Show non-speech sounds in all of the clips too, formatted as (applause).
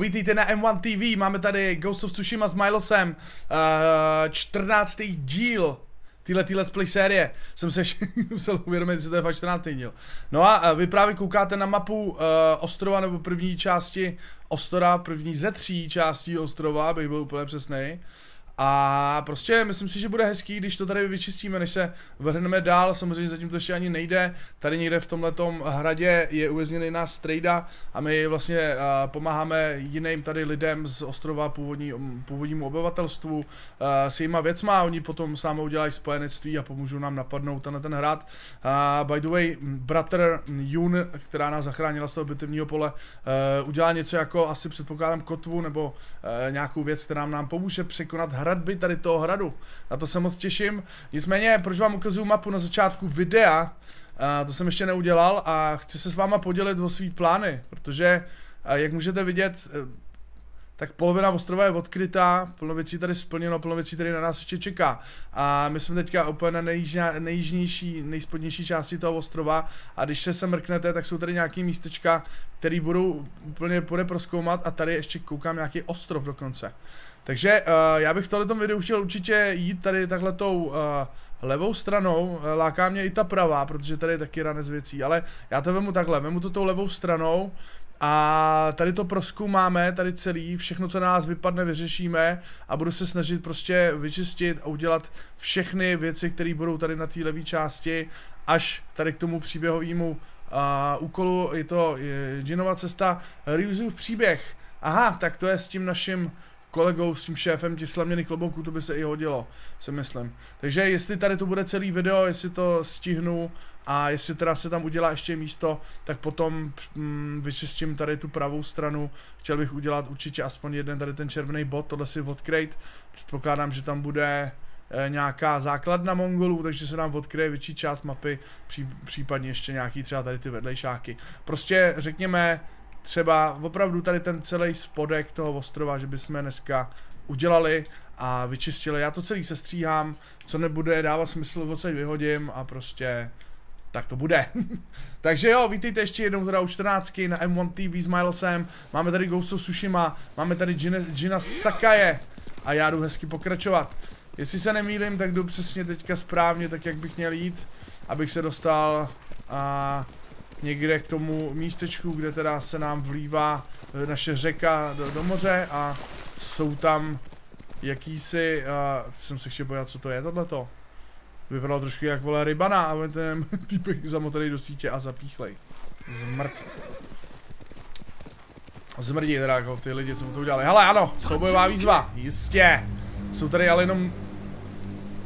vítejte na M1 TV, máme tady Ghost of Tsushima s Milosem, uh, 14. díl tyhle, tyhle play série. Jsem se (laughs) musel uvědomit, že to je fakt 14. díl. No a uh, vy právě koukáte na mapu uh, ostrova nebo první části ostrova, první ze tří částí ostrova, abych byl úplně přesnej. A prostě myslím si, že bude hezký, když to tady vyčistíme, než se vrhneme dál, samozřejmě zatím to ještě ani nejde. Tady někde v tomhletom hradě je uvězněný nás strejda a my vlastně uh, pomáháme jiným tady lidem z ostrova původní, původnímu obyvatelstvu uh, s jejima věcma, oni potom s námi udělají spojenectví a pomůžou nám napadnout na ten hrad. Uh, by the way, bratr Jun, která nás zachránila z toho bitevního pole, uh, udělá něco jako asi předpokládám kotvu nebo uh, nějakou věc, která nám pomůže překonat hrad hradby tady toho hradu. Na to se moc těším. Nicméně, proč vám ukazuju mapu na začátku videa, uh, to jsem ještě neudělal a chci se s váma podělit o svý plány, protože, jak můžete vidět, tak polovina ostrova je odkrytá, plno věcí tady splněno, plno věcí tady na nás ještě čeká. A my jsme teďka úplně na nejjižnější, nejspodnější části toho ostrova a když se sem mrknete, tak jsou tady nějaký místečka, které budou úplně půjde proskoumat a tady ještě koukám nějaký ostrov dokonce. Takže uh, já bych v tomto videu chtěl určitě jít tady takhle tou uh, levou stranou, láká mě i ta pravá, protože tady je taky ranec věcí, ale já to vemu takhle, vemu to tou levou stranou a tady to proskoumáme, tady celý, všechno, co na nás vypadne, vyřešíme a budu se snažit prostě vyčistit a udělat všechny věci, které budou tady na té levé části, až tady k tomu příběhovému uh, úkolu, je to je Ginova cesta, Ryuzův příběh. Aha, tak to je s tím naším kolegou, s tím šéfem těch slaměných klobouků, to by se i hodilo, si myslím. Takže jestli tady to bude celý video, jestli to stihnu a jestli teda se tam udělá ještě místo, tak potom mm, vyčistím tady tu pravou stranu. Chtěl bych udělat určitě aspoň jeden tady ten červený bod, tohle si odkryt. Předpokládám, že tam bude e, nějaká základna mongolů, takže se nám odkryje větší část mapy, pří, případně ještě nějaký třeba tady ty vedlejšáky. Prostě řekněme, třeba opravdu tady ten celý spodek toho ostrova, že bychom dneska udělali a vyčistili. Já to celý sestříhám, co nebude dávat smysl, odsaď vyhodím a prostě tak to bude. (laughs) Takže jo, vítejte ještě jednou teda u 14 na M1 TV s Milosem. Máme tady Ghost of Tsushima, máme tady Gina, Gina Sakaje a já jdu hezky pokračovat. Jestli se nemýlím, tak jdu přesně teďka správně, tak jak bych měl jít, abych se dostal a někde k tomu místečku, kde teda se nám vlívá eh, naše řeka do, do moře a jsou tam jakýsi, uh, jsem se chtěl pojat, co to je tohleto. Vypadalo trošku jak vole rybana a ten (laughs) týpek zamotaný do sítě a zapíchlej. Zmrt. Zmrdí teda jako ty lidi, co mu to udělali. Hele ano, soubojová výzva, jistě. Jsou tady ale jenom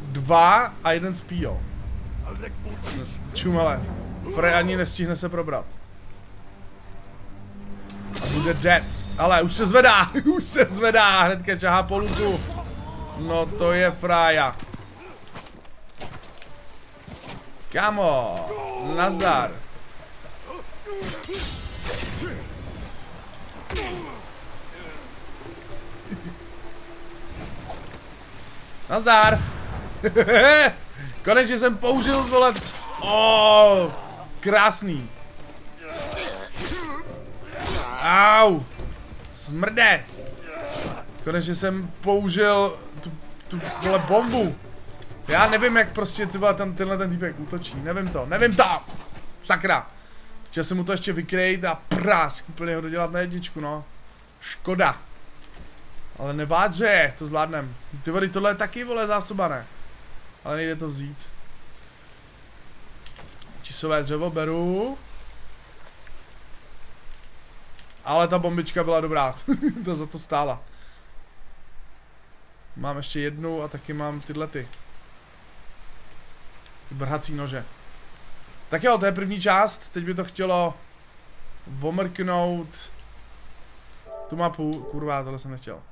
dva a jeden spí, jo. Čum, ale. Frey ani nestihne se probrat. A bude dead. Ale už se zvedá, (laughs) už se zvedá, hnedka čahá po lutu. No to je fraja. Kamo, nazdar. (laughs) Nazdar. (laughs) Konečně jsem použil, vole, oh. Krásný. Au. Smrde. Konečně jsem použil tu, tu vole bombu. Já nevím, jak prostě tyhle, ten, tenhle ten týpek útočí. Nevím to, nevím to. Sakra. Chtěl jsem mu to ještě vykrejt a prásk úplně ho dodělat na jedničku, no. Škoda. Ale nevádře, to zvládnem. Ty vody, tohle je taky, vole, zásoba, ne? Ale nejde to vzít. Čisové dřevo beru. Ale ta bombička byla dobrá, (laughs) to za to stála. Mám ještě jednu a taky mám tyhle ty. Brhací nože. Tak jo, to je první část, teď by to chtělo vomrknout tu mapu, kurva, tohle jsem nechtěl.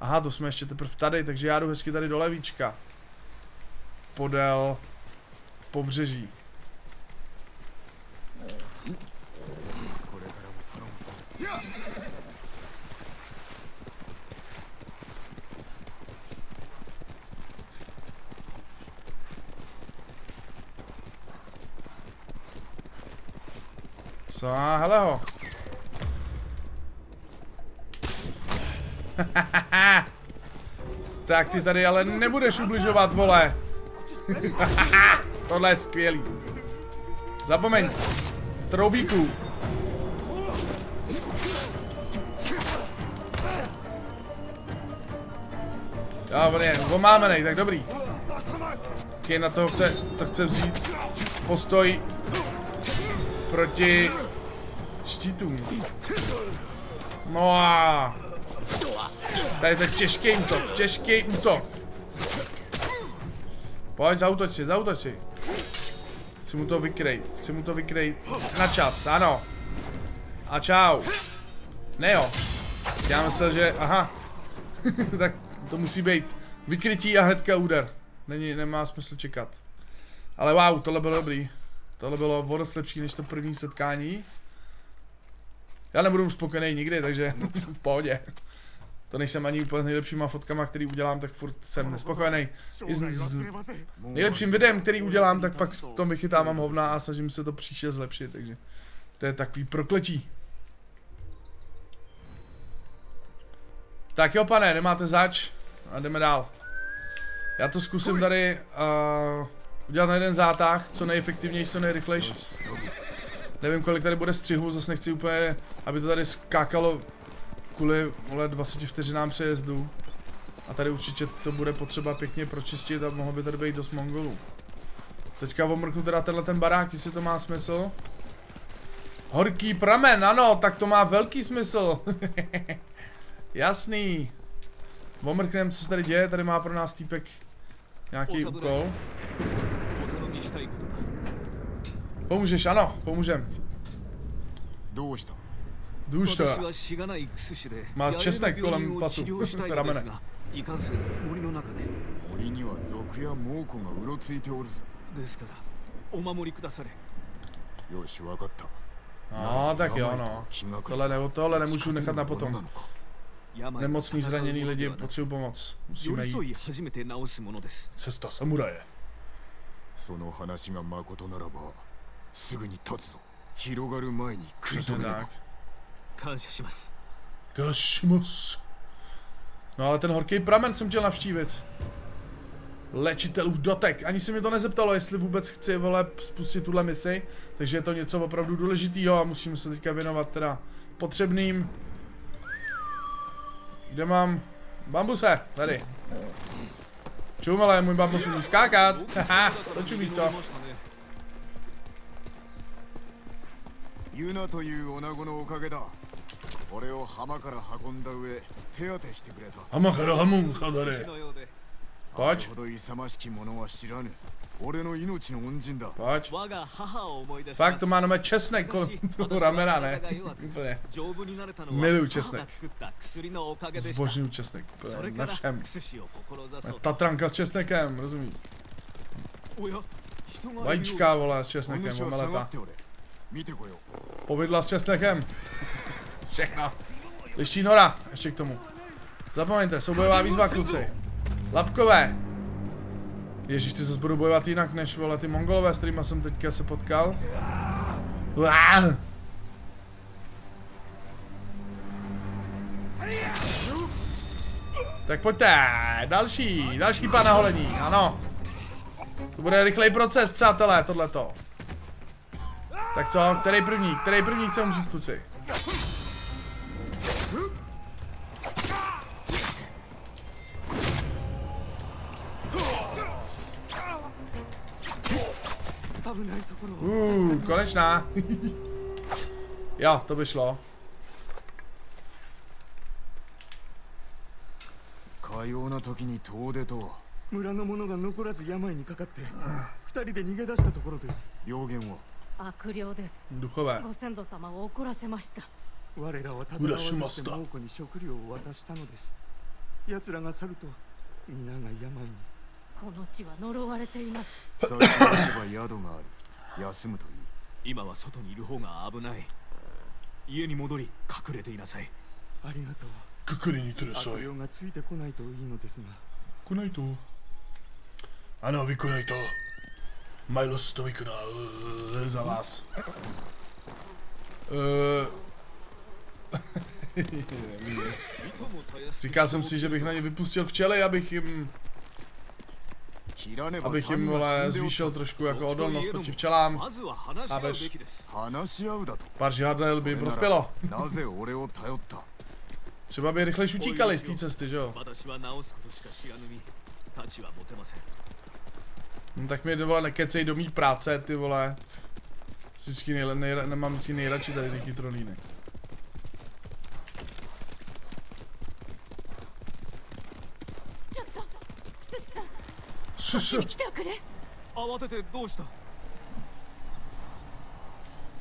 Aha, to jsme ještě teprve tady, takže já jdu hezky tady do levíčka. Podél pobřeží. Co? Hele ho. (laughs) tak ty tady ale nebudeš ubližovat, vole. (laughs) Tohle je skvělý. Zapomeň. Troubíku. Dobrý, omámenej, tak dobrý. Kej na toho chce, to chce vzít postoj proti štítům. No a... Tady to je těžký útok, těžký útok. Pojď, zautoči, zautoči. Chci mu to vykrejt, chci mu to vykrejt na čas, ano. A čau. Ne jo. Já myslel, že, aha. (laughs) tak to musí být vykrytí a hnedka úder. Není, nemá smysl čekat. Ale wow, tohle bylo dobrý. Tohle bylo o dost lepší než to první setkání. Já nebudu spokojený nikdy, takže (laughs) v pohodě. To nejsem ani úplně s nejlepšíma fotkama, který udělám, tak furt jsem nespokojený. I s, s nejlepším videem, který udělám, tak pak v tom vychytávám hovna a snažím se to příště zlepšit, takže to je takový prokletí. Tak jo pane, nemáte zač a jdeme dál. Já to zkusím tady uh, udělat na jeden zátah, co nejefektivnější, co nejrychlejší. Nevím, kolik tady bude střihu, zase nechci úplně, aby to tady skákalo kvůli vole, 20 vteřinám přejezdu. A tady určitě to bude potřeba pěkně pročistit a mohlo by tady být dost mongolů. Teďka omrknu teda tenhle ten barák, jestli to má smysl. Horký pramen, ano, tak to má velký smysl. (laughs) Jasný. Omrknem, co se tady děje, tady má pro nás týpek nějaký úkol. Pomůžeš, ano, pomůžem. Duž to. Má česnek kolem pasu, ramene. いかんせん森の中で森には賊や猛虎がうろついておるぞですからお守りくだされよしわかった No, tak jo, no. Tohle, ne, tohle nemůžu nechat na potom. Nemocní zranění lidi potřebují pomoc. Musíme jít. Cesta samuraje. その話が誠ならばすぐに立つぞ広がる前に食い止めな感謝します感謝します No ale ten horký pramen jsem chtěl navštívit. Léčitelův dotek. Ani se mi to nezeptalo, jestli vůbec chci, vole, spustit tuhle misi. Takže je to něco opravdu důležitého a musím se teďka věnovat teda potřebným. Kde mám? Bambuse, tady. Čum, ale můj bambus umí skákat. Haha, to čumíš co? ユナという女子のおかげだ俺を浜から運んだ上手当てしてくれた浜からハモンハダレ Pojď. ほど勇ましき者は知らぬ俺の命の恩人だ Pojď. Fakt to má nové česnek kolem toho ramena, ne? Úplně. Miluju česnek. Zbožňuju česnek. Na všem. Tatranka s česnekem, rozumíš? Vajíčka, vole, s česnekem, omeleta. Povidla s česnekem. Všechno. Liští nora, ještě k tomu. Zapomeňte, soubojová výzva, kluci. Lapkové. Ježíš, ty zase budu bojovat jinak než vole ty mongolové, s kterými jsem teďka se potkal. Uáh. Tak pojďte, další, další pana holení, ano. To bude rychlej proces, přátelé, tohleto. Tak co, který první, který první chce umřít, kluci? Uh, konečná. (laughs) jo, to by šlo. Kajou na toki ni toode to. 村の者が残らず病にかかって、二人で逃げ出したところです。要言を。悪霊です。ご先祖様を怒らせました。我らは戦わずして猛虎に食料を渡したのです奴らが去ると皆が病にこの地は呪われています。先に行けば宿がある休むといい今は外にいる方が危ない家に戻り隠れていなさいありがとう隠れに行ってらっしゃい。悪霊がついてこないといいのですが来ないと。Ano, vy konaj to. Milos to Milo to na, za vás. Eh, (laughs) říkal jsem si, že bych na ně vypustil včely, abych jim... Abych jim vole, zvýšil trošku jako odolnost proti včelám. Chápeš? Pár žihadel by jim prospělo. Třeba by rychlejš utíkali z té cesty, že jo? No tak mi vole nekecej do mý práce, ty vole. Vždycky nejle, nejra, nemám ti nejradši tady ty trolíny.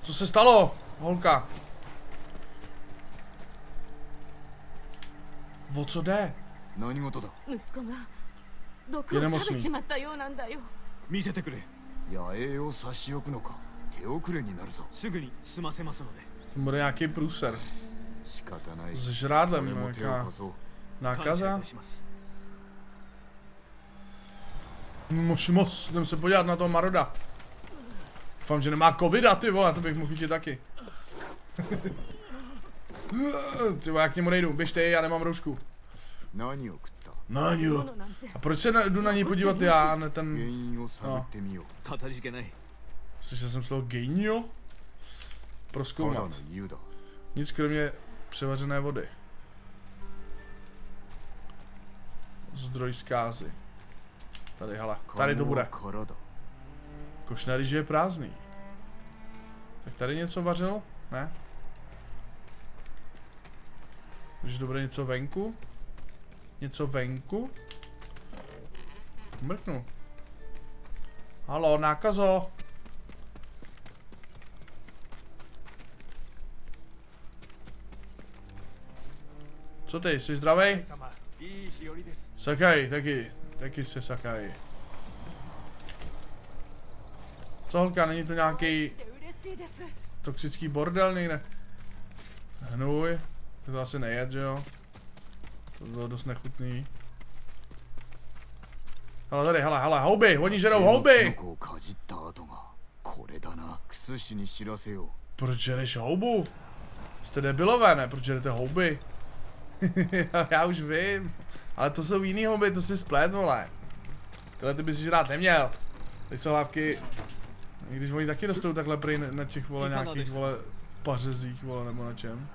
Co se stalo, holka? O co jde? Je nemocný. だ息子が毒をいやでも食べちまったようなんだよ。見せてくれ野営を差し置くのか手遅れになるぞすぐに済ませますので To bude nějaký průser. 仕方ない S žrádlem, 俺 no, も手を nějaká 貸そう 感謝い nákaza. たします Mož moc, jdem se podívat na toho Maroda. Doufám, že nemá covida, ty vole, to bych mohl chytit taky. (laughs) ty vole, já k němu nejdu, běžte, já nemám roušku. 何を食った No も jo. の なんて A proč se na, jdu na něj podívat já a ne 原 ten... 因を探ってみようかたじけない Slyšel jsem slovo genio? ただ Proskoumat. の湯だ Nic kromě převařené vody. Zdroj zkázy. Tady, hele, tady to 金 bude. は空だ Košná ryž je prázdný. Tak tady něco vařil? Ne? Takže to bude něco venku? něco venku? Mrknu. Halo, nákazo! Co ty, jsi zdravý? Sakaj, taky, taky se sakaj. Co holka, není to nějaký toxický bordel někde? Hnůj, to, asi nejet, že jo? To bylo dost nechutný. Ale tady, hele, hele, houby, oni žerou houby! Proč žereš houbu? Jste debilové, ne? Proč žerete houby? (laughs) Já už vím. Ale to jsou jiný houby, to si splet, vole. Tyhle ty bys žrát neměl. Ty jsou lávky... Když oni taky dostou takhle prý na těch, vole, nějakých, vole, pařezích, vole, nebo na čem.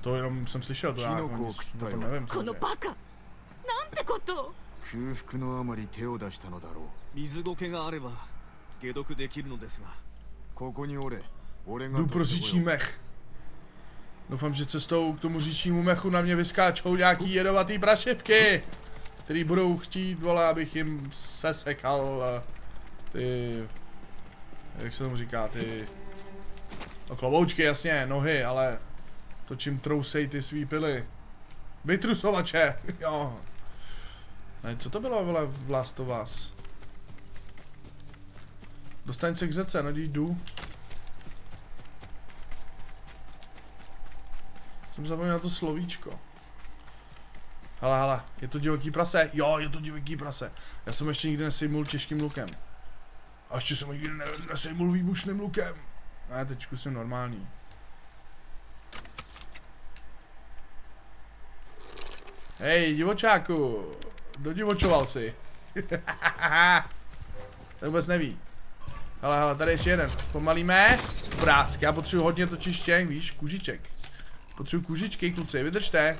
To jenom jsem slyšel, to já jako Kinoko nic,食ったよ to nevím. こ co の to je. バカ。なんてことを。空腹のあまり手を出したのだろう水苔があれば解毒できるのですがここにおれ俺が Jdu 取 pro ってこよう říční mech. Doufám, že cestou k tomu říčnímu mechu na mě vyskáčou nějaký jedovatý prašivky, který budou chtít, vole, abych jim sesekal eh, ty, jak se tomu říká, ty, no kloboučky, jasně, nohy, ale to čím trousej ty svý pily. Vytrusovače, (laughs) jo. Ne, co to bylo, vole, v Last of Us? Dostaň se k řece, no jdu. Jsem zapomněl na to slovíčko. Hele, hele, je to divoký prase? Jo, je to divoký prase. Já jsem ještě nikdy nesejmul těžkým lukem. A ještě jsem nikdy ne, nesejmul výbušným lukem. Ne, teďku jsem normální. Hej, divočáku, dodivočoval si. (laughs) to vůbec neví. Hele, hele, tady ještě jeden. Zpomalíme. Prásk, já potřebuji hodně točištěk, víš, kužiček. Potřebuji kužičky, kluci, vydržte.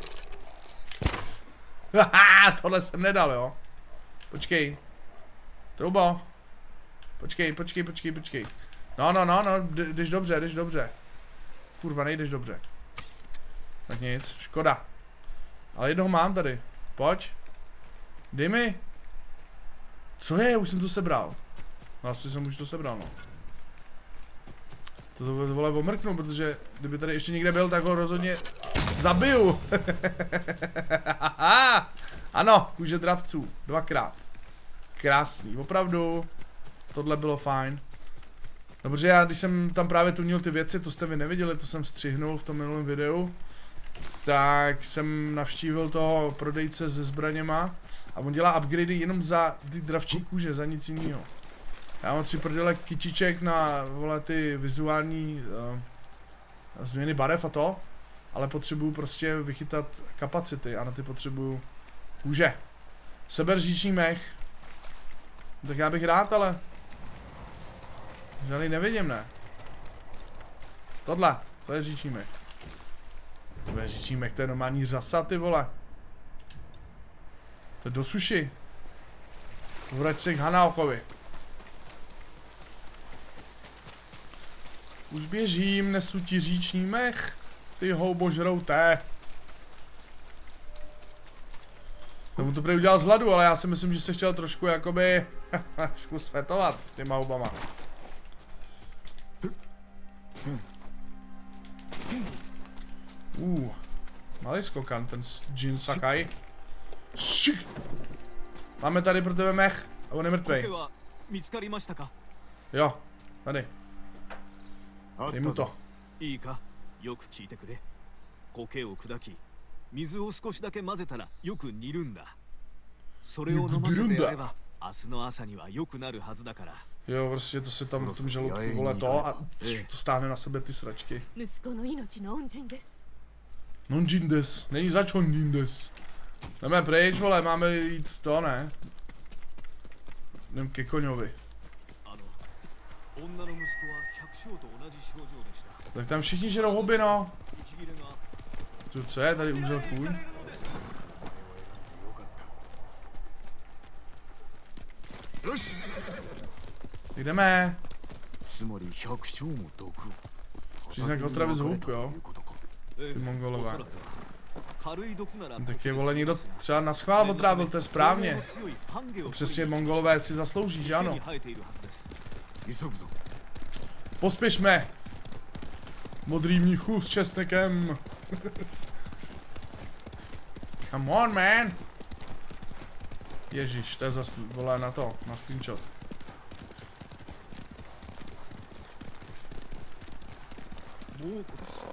Haha, (laughs) tohle jsem nedal, jo. Počkej. Troubo. Počkej, počkej, počkej, počkej. No, no, no, no, jde- jdeš dobře, jdeš dobře. Kurva, nejdeš dobře. Tak nic, škoda. Ale jednoho mám tady. Pojď. Dej mi. Co je? Už jsem to sebral. No asi jsem už to sebral, no. To vole omrknu, protože kdyby tady ještě někde byl, tak ho rozhodně zabiju. (laughs) ano, kůže dravců. Dvakrát. Krásný, opravdu. Tohle bylo fajn. No protože já, když jsem tam právě tunil ty věci, to jste vy neviděli, to jsem střihnul v tom minulém videu, tak jsem navštívil toho prodejce se zbraněma a on dělá upgradey jenom za ty dravčí kůže, za nic jiného. Já mám tři prdele kytiček na vole ty vizuální uh, změny barev a to, ale potřebuju prostě vychytat kapacity a na ty potřebuju kůže. Seber říční mech. Tak já bych rád, ale Žádný nevidím, ne? Tohle, to je říční mech. To je říční mech, to je normální řasa, ty vole. To je do suši. Vrať se k Hanáokovi. Už běžím, nesu ti říční mech. Ty houbo žrouté. Tomu to prý udělal z hladu, ale já si myslím, že se chtěl trošku jakoby (laughs) trošku svetovat těma houbama. Uh, malý skokan, ten Jin Sakai. Šik. Máme tady pro tebe mech, a on je 苔 mrtvej. は見つかりましたか Jo, tady, dej mu to. いいかよく聞いてくれ苔を砕き水を少しだけ混ぜたらよく煮るんだそれを飲ませてやれば明日の朝には良くなるはずだから Jo, prostě to se tam v tom žaludku vole to a Eh. to stáhne na sebe ty sračky. Non jindes, není zač on jindes. Jdeme pryč, vole, máme jít to, ne? Jdem ke koňovi. Tak tam všichni žerou hobby, no. Co, co je, tady umřel kůň. Jdeme. Přiznak otravy z hub, jo. Ty mongolové. Tak je vole někdo třeba na schvál odrávil, to je správně. To přesně mongolové si zaslouží, že ano? Pospěšme! Modrý mnichu s česnekem. (laughs) Come on, man! Ježíš, to je zas... vole na to, na screenshot.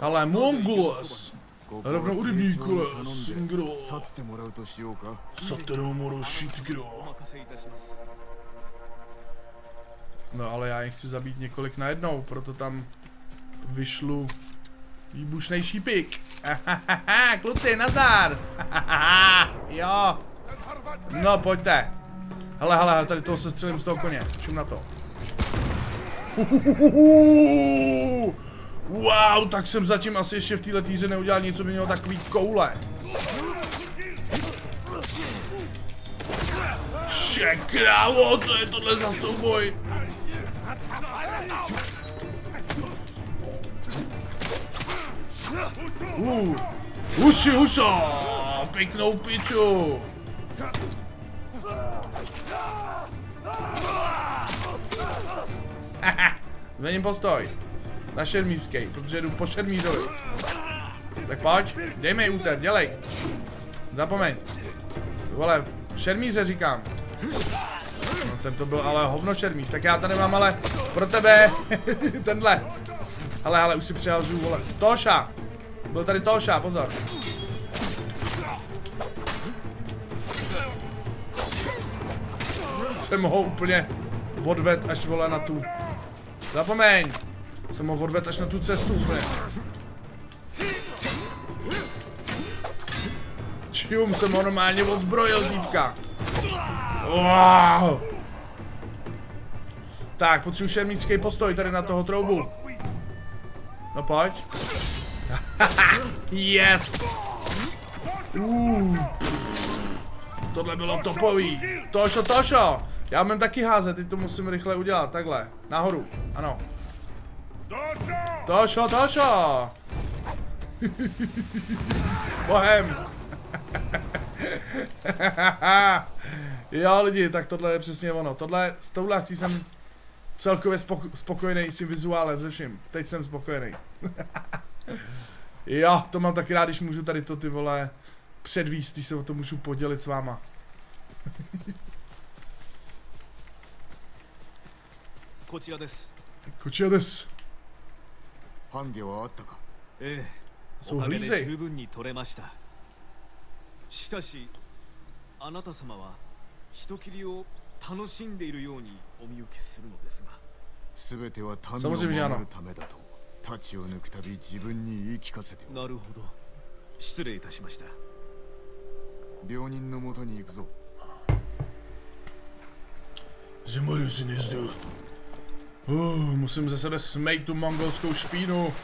Ale Mongos! Rovnou hudební koles, gro. moru shit gro. No ale já je chci zabít několik najednou, proto tam vyšlu výbušnej šípik. (laughs) Kluci, nazdar! (laughs) Jo! No, pojďte. Hele, hele, tady toho se střelím z toho koně. Čum na to. (laughs) Wow, tak jsem zatím asi ještě v této týře neudělal nic, co by mělo takový koule. Če krávo, co je tohle za souboj? Uh, uši, ušo, pěknou piču. (laughs) Změním postoj. Na šermířskej, protože jdu po šermířovi. Tak pojď, dej mi úter, dělej. Zapomeň. Vole, šermíře říkám. No, ten to byl ale hovno šermíř, tak já tady mám ale pro tebe (laughs) tenhle. Ale, ale už si přihazuju, vole. Toša! Byl tady Toša, pozor. Jsem ho úplně odved až vole na tu. Zapomeň! Jsem ho odved až na tu cestu úplně. Čium jsem ho normálně odzbrojil, dívka. Wow! Tak, potřebuji šermícký postoj tady na toho troubu. No pojď. (laughs) yes! Uh. Tohle bylo topový. Tošo, Tošo! Já mám taky házet, teď to musím rychle udělat, takhle, nahoru, ano. Dasha, Dasha! Bohem! jo lidi, tak tohle je přesně ono. Tohle, s touhle akcí jsem celkově spoko spokojený s tím vizuálem, ze vším. Teď jsem spokojený. jo, to mám taky rád, když můžu tady to ty vole předvíst, když se o to můžu podělit s váma. Kočia des. 半魚はあったか？ええ。おかげで.十分に取れました。しかしあなた様は人斬りを楽しんでいるようにお見受けするのですが。全ては民そもそもじゃな。を守るためだと太刀を抜くたび自分に言い聞かせてなるほど。失礼いたしました。病人のもとに行くぞ。Zimary si nezdu. Uh, musím ze sebe smejt tu mongolskou špínu.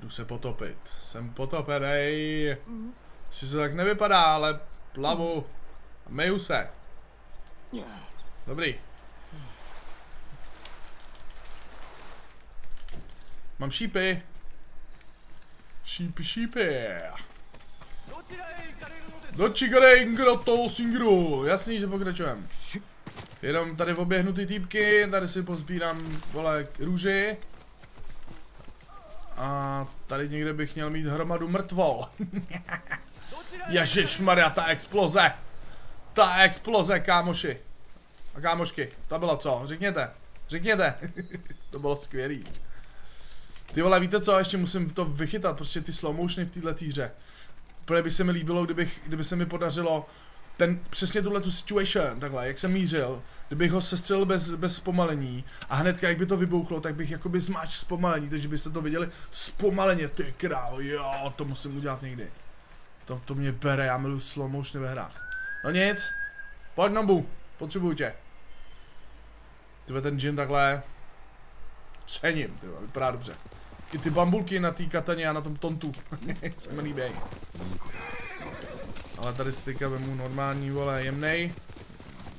Jdu se potopit. Jsem potopenej. Si to tak nevypadá, ale plavu. Meju se. Dobrý. Mám šípy. Šípy, šípy. Do Chigarengroto Singru. Jasný, že pokračujeme. Jenom tady oběhnu ty týpky, tady si pozbírám, vole, růži. A tady někde bych měl mít hromadu mrtvol. (laughs) Ježišmarja, ta exploze. Ta exploze, kámoši. A kámošky, to bylo co? Řekněte. Řekněte. (laughs) to bylo skvělý. Ty vole, víte co, ještě musím to vychytat, prostě ty slow motiony v této hře. Protože by se mi líbilo, kdybych, kdyby se mi podařilo ten, přesně tuhle tu situation, takhle, jak jsem mířil, kdybych ho sestřelil bez, bez zpomalení a hnedka, jak by to vybouchlo, tak bych jakoby zmáč zpomalení, takže byste to viděli zpomaleně, ty král, jo, to musím udělat někdy. To, to mě bere, já miluji slow motion ve hrách. No nic, pojď Nobu, potřebuju tě. Tyhle ten gin takhle cením, tyhle, vypadá dobře. I ty bambulky na té kataně a na tom tontu, (laughs) se mi líbí. Ale tady si teďka vemu normální, vole, jemnej.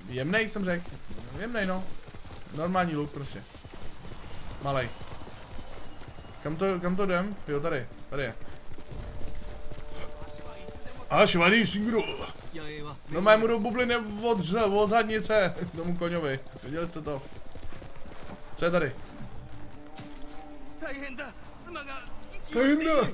Jemnej jsem řekl. Jemnej, no. Normální luk prostě. Malej. Kam to, kam to jdem? Jo, tady, tady je. A švadý singru. No mému do bubliny od, od zadnice, (laughs) tomu koňovi. Viděli jste to? Co je tady? Tajenda!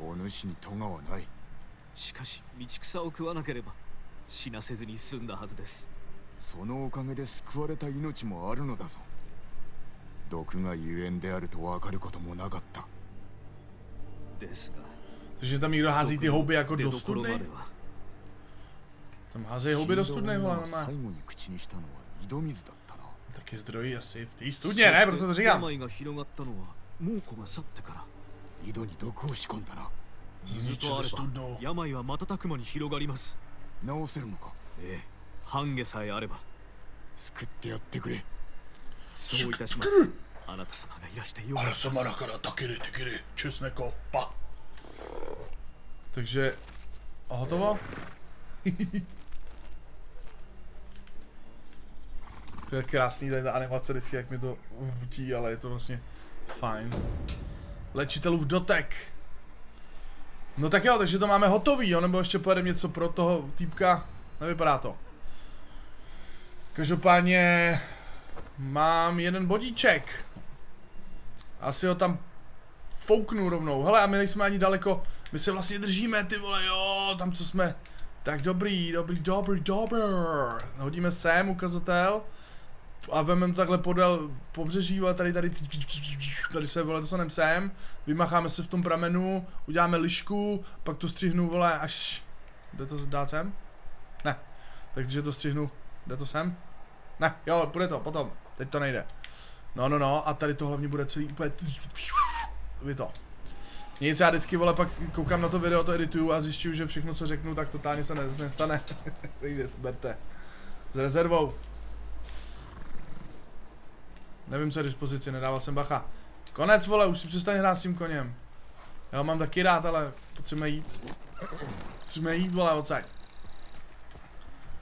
お主に咎はないしかし道草を食わなければ死なせずに済んだはずですそのおかげで救われた命もあるのだぞ毒がゆえんであると分かることもなかったですが Takže tam někdo hází ty houby jako 出 do studny? Tam házejí houby do studny, vole, 死んだ女が normálně. 最後に口にしたのは井戸水だったな Taky zdrojí asi v té studně, ne? Proto to říkám. 井戸に毒を仕込んだな。水とあれば病は瞬く間に広がります。治せるのか？ええ。半下さえあれば。救ってやってくれ。そういたします。あなた様がいらしてよあらさまらか？(laughs) らたけれてけれチュースネコバッてあとは To. Léčitelův dotek. No tak jo, takže to máme hotový, jo, nebo ještě pojedeme něco pro toho týpka, nevypadá to. Každopádně mám jeden bodíček. Asi ho tam fouknu rovnou. Hele, a my nejsme ani daleko. My se vlastně držíme, ty vole, jo, tam co jsme. Tak dobrý, dobrý, dobrý, dobrý. Hodíme sem ukazatel. A vememe to takhle podél pobřeží, ale tady, tady, tady se, vole, dostaneme sem. Vymacháme se v tom pramenu, uděláme lišku, pak to střihnu, vole, až... Jde to dát sem? Ne. Takže to střihnu. Jde to sem? Ne, jo, bude to, potom. Teď to nejde. No, no, no, a tady to hlavně bude celý úplně... Vy to. Nic, já vždycky, vole, pak koukám na to video, to edituju a zjišťuju, že všechno, co řeknu, tak totálně se ne, nestane. (laughs) Takže to berte. S rezervou. Nevím, co je dispozici, nedával jsem bacha. Konec, vole, už si přestaň hrát s tím koněm. Já ho mám taky rád, ale potřebujeme jít. Potřebujeme jít, vole, odsaď.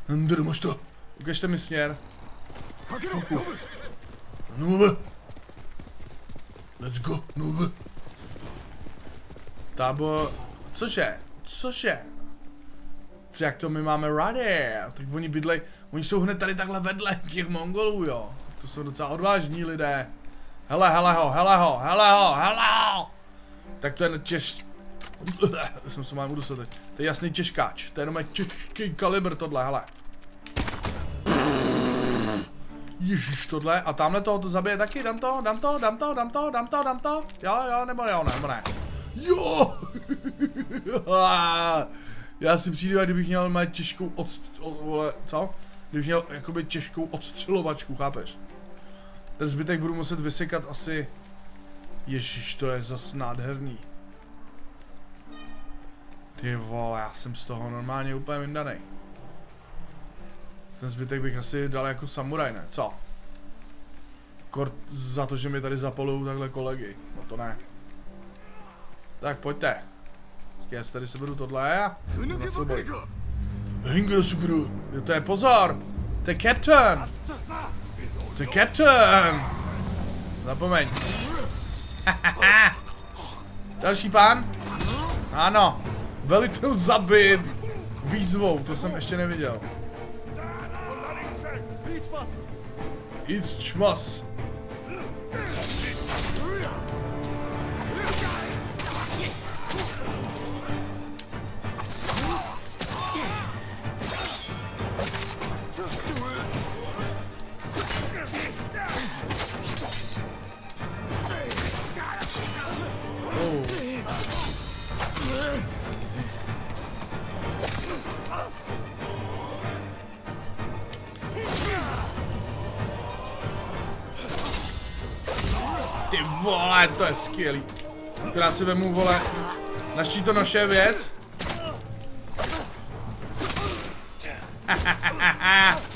Ender, máš to? Ukažte mi směr. Nube. Let's go, nube. Tábor... Cože? Cože? Jak to my máme rádi? Tak oni bydlej, oni jsou hned tady takhle vedle těch mongolů, jo. To jsou docela odvážní lidé. Hele, hele ho, hele ho, hele ho, hele ho. Tak to je těž... (coughs) Jsem se mám udusat teď. To je jasný těžkáč. To je jenom těžký kalibr tohle, hele. Ježíš tohle. A tamhle toho to zabije taky, dám to, dám to, dám to, dám to, dám to, dám to. Jo, jo, nebo jo, nebo ne. Jo! (laughs) Já si přijdu, kdybych měl mít těžkou od, od, vole, co? Kdybych měl jakoby těžkou odstřelovačku, chápeš? Ten zbytek budu muset vysekat asi... Ježíš, to je zas nádherný. Ty vole, já jsem z toho normálně úplně vyndanej. Ten zbytek bych asi dal jako samuraj, ne? Co? Kort za to, že mi tady zapolují takhle kolegy. No to ne. Tak pojďte. Já si tady seberu tohle a... na souboj. Hinger Suguru. Jo, to je pozor! To je Captain! To je Captain! Zapomeň. (laughs) Další pán? Ano. Velitel zabit. Výzvou, to jsem ještě neviděl. It's čmas. Ty vole, to je skvělý. Akorát si vemu, vole, na štítonoše věc. (laughs)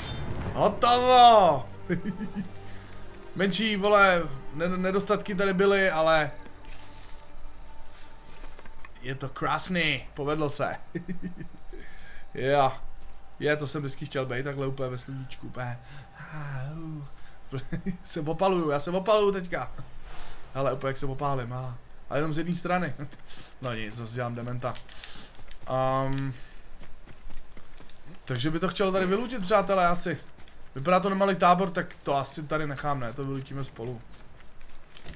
Hotovo! (laughs) Menší, vole, nedostatky tady byly, ale... Je to krásný, povedlo se. (laughs) jo. Je, to jsem vždycky chtěl být, takhle úplně ve sluníčku, úplně. se opaluju, já se opaluju teďka. Ale úplně jak se opálím, a. Ale jenom z jedné strany. (laughs) no nic, zase dělám dementa. Um, takže by to chtělo tady vylutit, přátelé, asi. Vypadá to nemalý tábor, tak to asi tady nechám, ne, to vylutíme spolu.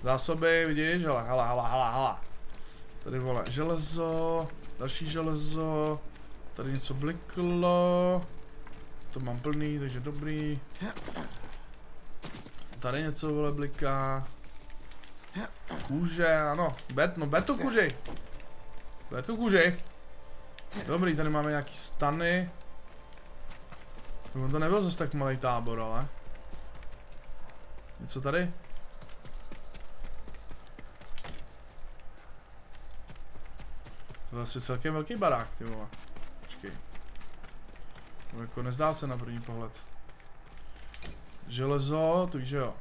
Zásoby, vidíš, hele, hele, hele, hele, hele. Tady vole, železo, další železo, tady něco bliklo. To mám plný, takže dobrý. Tady něco vole bliká. Kůže, ano. Bet, no ber tu kůži. Ber tu kůži. Dobrý, tady máme nějaký stany. To nebyl zase tak malý tábor, ale. Něco tady? To je asi celkem velký barák, ty vole. Počkej. To jako nezdá se na první pohled. Železo, tu víš, že jo.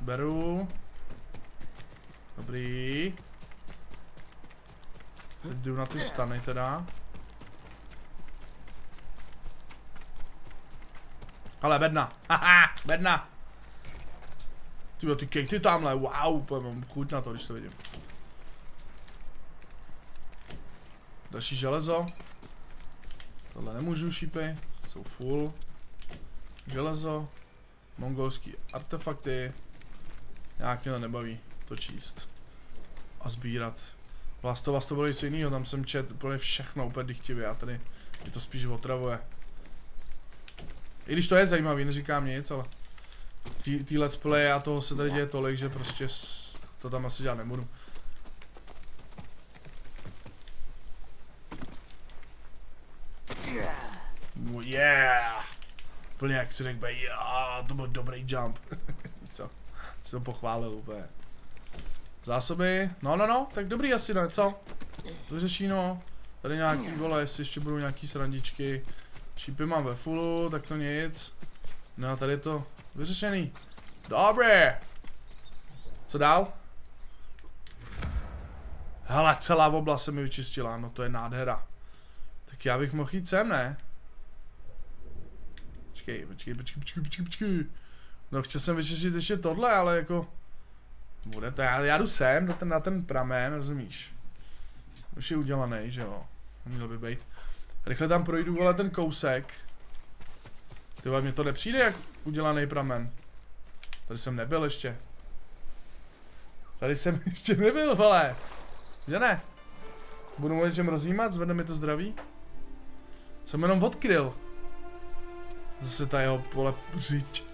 Beru. Dobrý. Teď jdu na ty stany teda. Ale bedna. Haha, bedna. Ty ty kejty tamhle, wow, úplně mám chuť na to, když to vidím. Další železo. Tohle nemůžu šípy, jsou full. Železo. Mongolský artefakty. Nějak mě to nebaví to číst. A sbírat. Last of Us to bylo něco jiného, tam jsem čet úplně všechno úplně dychtivě a tady mě to spíš otravuje. I když to je zajímavý, neříkám nic, ale ty, ty let's play a toho se tady děje tolik, že prostě to tam asi dělat nebudu. Yeah! Úplně jak si řekl, yeah, to byl dobrý jump. (laughs) Víš co? Si to pochválil úplně. Zásoby, no no no, tak dobrý asi ne, co? Vyřeší no. Tady nějaký vole, jestli ještě budou nějaký srandičky. Šípy mám ve fullu, tak to nic. No a tady je to vyřešený. Dobré. Co dál? Hele, celá oblast se mi vyčistila, no to je nádhera. Tak já bych mohl jít sem, ne? Počkej, počkej, počkej, počkej, počkej, počkej. No chtěl jsem vyčistit ještě tohle, ale jako... Bude to, já, já jdu sem, na ten, na ten pramen, rozumíš? Už je udělaný, že jo? Měl by být. Rychle tam projdu, vole, ten kousek. Ty vole, mně to nepřijde jak udělaný pramen. Tady jsem nebyl ještě. Tady jsem (laughs) ještě nebyl, vole. Že ne? Budu mu něčem rozjímat, zvedne mi to zdraví. Jsem jenom odkryl. Zase ta jeho pole řiď.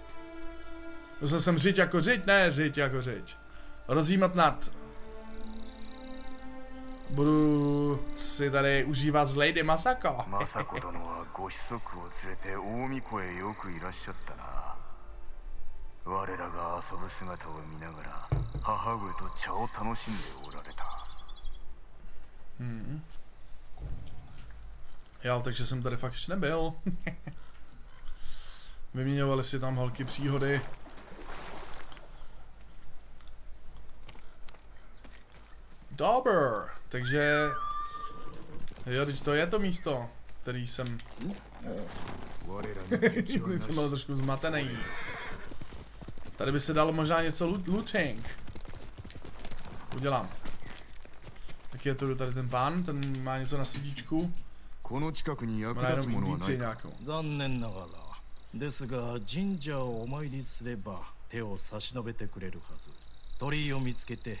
Zase jsem řiď jako řiď, ne řiď jako řiď. Rozjímat nad. Budu si tady užívat z Lady Masako. 政子殿はご子息を連れて大巫女へよくいらっしゃったな我らが遊ぶ姿を見ながら母上と茶を楽しんでおられた Jo, takže jsem tady fakt ještě nebyl. (laughs) Vyměňovali si tam holky příhody. Dobr, takže... Jo, teď to je to místo, který jsem... 我らに敵(laughs) はな Teď し jsem byl trošku zmatený. Tady by se dalo možná něco loot looting. Udělám. Tak je tu tady ten pán, ten má něco na sedíčku. この近くに役 Má 立つ jenom ものはな indicie いか nějakou. 残念ながらですが神社をお参りすれば手を差し伸べてくれるはず鳥居を見つけて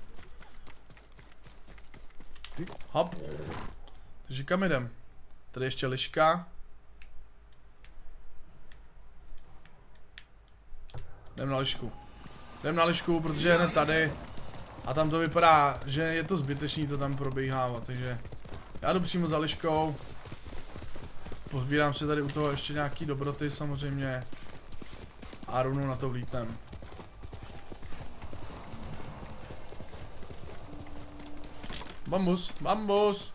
Hop. Takže kam jdem? Tady ještě liška. Jdem na lišku. Jdem na lišku, protože je hned tady. A tam to vypadá, že je to zbytečný to tam probíhávat, takže já jdu přímo za liškou. Pozbírám si tady u toho ještě nějaký dobroty samozřejmě. A rovnou na to vlítnem. Bambus, bambus.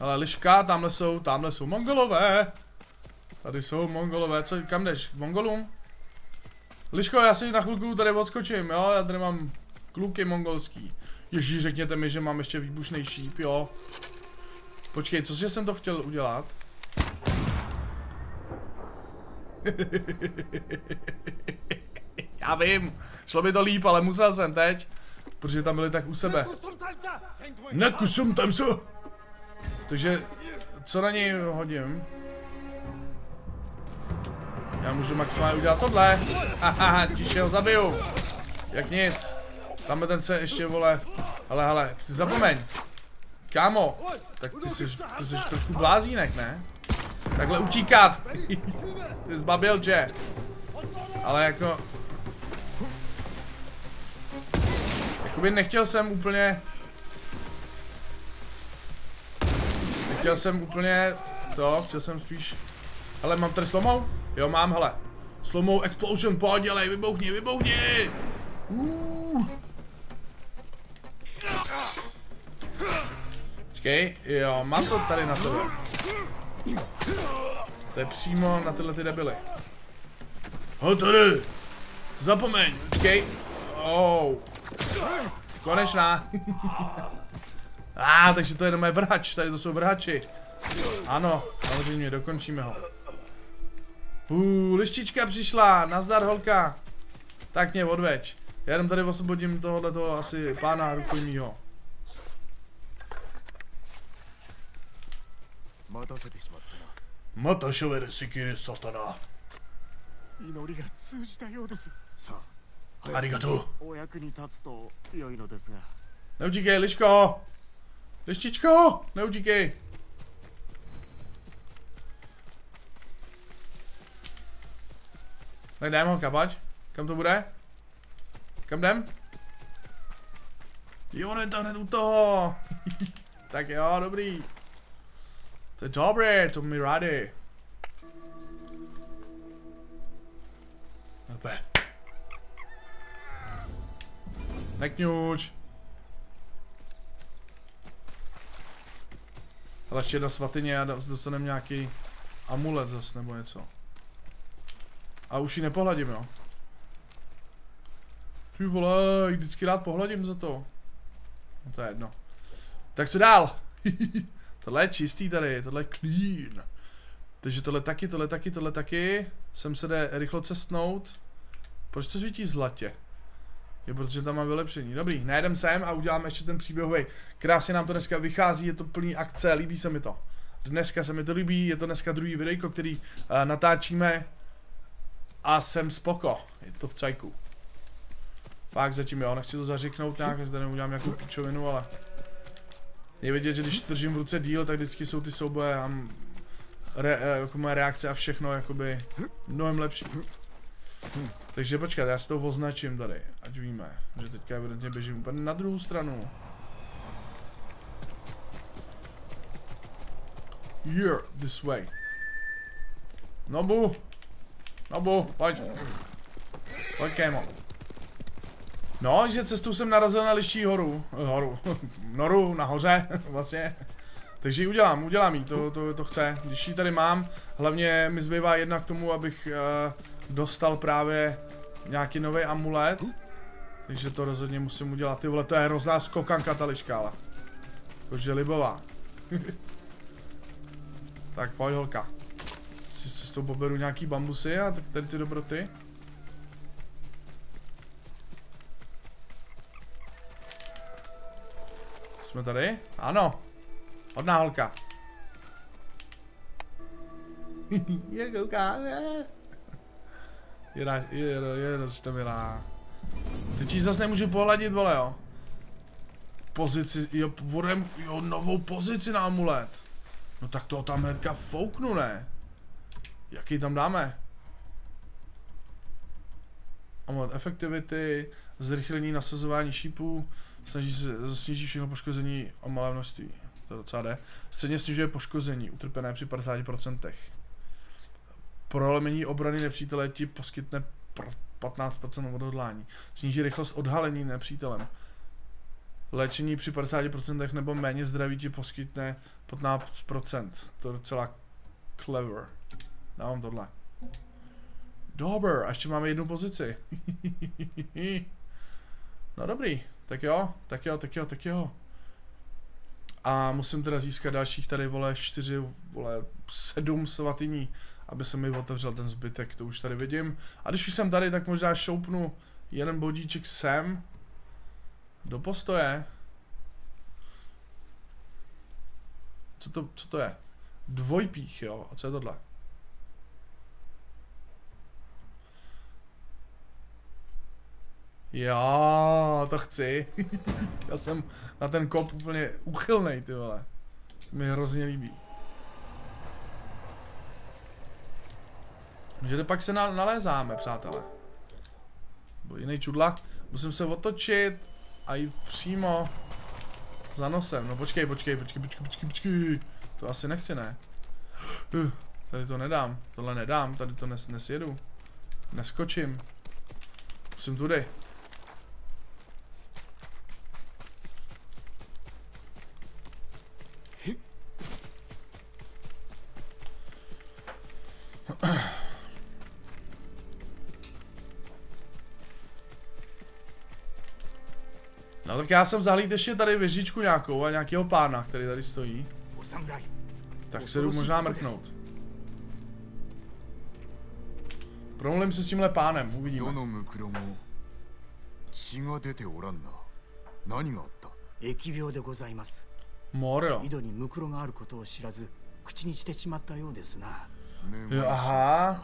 Ale liška, tamhle jsou, tamhle jsou mongolové. Tady jsou mongolové, co, kam jdeš? K mongolům? Liško, já si na chvilku tady odskočím, jo? Já tady mám kluky mongolský. Ježíš, řekněte mi, že mám ještě výbušný šíp, jo? Počkej, cože jsem to chtěl udělat? (laughs) Já vím, šlo by to líp, ale musel jsem teď. Protože tam byli tak u sebe. Nekusum tam se! Takže, co na něj hodím? Já můžu maximálně udělat tohle. Haha, tiše ho zabiju. Jak nic. Tam ten se ještě vole. Ale hele, ty zapomeň. Kámo, tak ty jsi, ty jsi trošku blázínek, ne? Takhle utíkat. (laughs) ty zbabil, že? Ale jako... Jakoby nechtěl jsem úplně... Nechtěl jsem úplně to, chtěl jsem spíš... Ale mám tady slomou? Jo, mám, hele. Slomou explosion, pojď, dělej, vybouchni, vybouchni! Uh. Počkej, jo, mám to tady na tebe. To je přímo na tyhle ty debily. Ho tady! Zapomeň, počkej. Oh. Konečná. (laughs) A, ah, takže to je moje vrhač, tady to jsou vrhači. Ano, samozřejmě, dokončíme ho. Uuu, lištička přišla, nazdar holka. Tak mě odveď. Já jenom tady osvobodím tohohle toho asi pána rukojmího. Mata šovere sekiri satana. Inori ga tsužita you desu. あありがとうお役に立つと良いのですが Neutíkej, liško! Lištičko! Neutíkej! Tak jdem ho, kapač. Kam to bude? Kam jdem? Jo, on je to hned u toho. (laughs) tak jo, dobrý. To je dobré, to mi rádi. Nekňuč. Ale ještě jedna svatyně a dostaneme nějaký amulet zas nebo něco. A už ji nepohladím, jo. Ty vole, vždycky rád pohladím za to. No to je jedno. Tak co dál? (laughs) tohle je čistý tady, tohle je clean. Takže tohle taky, tohle taky, tohle taky. Sem se jde rychlo cestnout. Proč to svítí zlatě? Jo, protože tam mám vylepšení. Dobrý, najedem sem a uděláme ještě ten příběhový. Krásně nám to dneska vychází, je to plný akce, líbí se mi to. Dneska se mi to líbí, je to dneska druhý videjko, který uh, natáčíme. A jsem spoko, je to v cajku. Fakt zatím jo, nechci to zařiknout nějak, že tady udělám nějakou píčovinu, ale... Je vidět, že když držím v ruce díl, tak vždycky jsou ty souboje a re, eh, jako moje reakce a všechno jakoby mnohem lepší. Takže počkat, já si to označím tady, ať víme, že teďka evidentně běžím úplně na druhou stranu. Here, this way. Nobu! Nobu, pojď. Pojď, kémo. No, že cestu jsem narazil na liští horu. Eh, Horu. (laughs) Noru nahoře, (laughs) vlastně. Takže ji udělám, udělám jí, to, to, to chce. Když ji tady mám, hlavně mi zbývá jedna k tomu, abych uh, dostal právě nějaký nový amulet. Takže to rozhodně musím udělat. Ty vole, to je hrozná skokanka ta liškála. Jakože libová. (laughs) tak pojď holka. Si se s tou poberu nějaký bambusy a tak tady ty dobroty. Jsme tady? Ano. Hodná holka. (laughs) je kouká, je. Je, ra- je, je, je roztomilá. Teď ji zase nemůžu pohladit, vole, jo. Pozici, jo, vodem, jo, novou pozici na amulet. No tak to tam hnedka fouknu, ne? Jaký tam dáme? Amulet efektivity, zrychlení nasazování šípů, snaží se, sníží všechno poškození o malé množství. To docela jde. Středně snižuje poškození, utrpené při 50%. Prolomení obrany nepřítele ti poskytne 15% odhodlání. Sníží rychlost odhalení nepřítelem. Léčení při 50% nebo méně zdraví ti poskytne 15%. To je docela clever. Dávám tohle. Dobr, a ještě máme jednu pozici. (laughs) no dobrý, tak jo, tak jo, tak jo, tak jo. A musím teda získat dalších tady, vole, čtyři, vole, sedm svatyní, aby se mi otevřel ten zbytek, to už tady vidím. A když už jsem tady, tak možná šoupnu jeden bodíček sem. Do postoje. Co to, co to je? Dvojpích, jo, a co je tohle? Jo, to chci. (laughs) Já jsem na ten kop úplně uchylnej, ty vole. Mi hrozně líbí. Že pak se na, nalézáme, přátelé. Bo jiný čudla. Musím se otočit a jít přímo za nosem. No počkej, počkej, počkej, počkej, počkej, počkej. To asi nechci, ne? Tady to nedám, tohle nedám, tady to nes, nesjedu. Neskočím. Musím tudy. tak já jsem zahlíd ještě tady věžičku nějakou a nějakého pána, který tady stojí. お侍 Tak se jdu možná mrknout. Promluvím se s tímhle pánem, ど uvidíme. のムクロも血が出ておらんな何があった疫病でございます Mor jo. 井戸にムクロがあることを知らず 口にしてしまったようですな Jo, aha.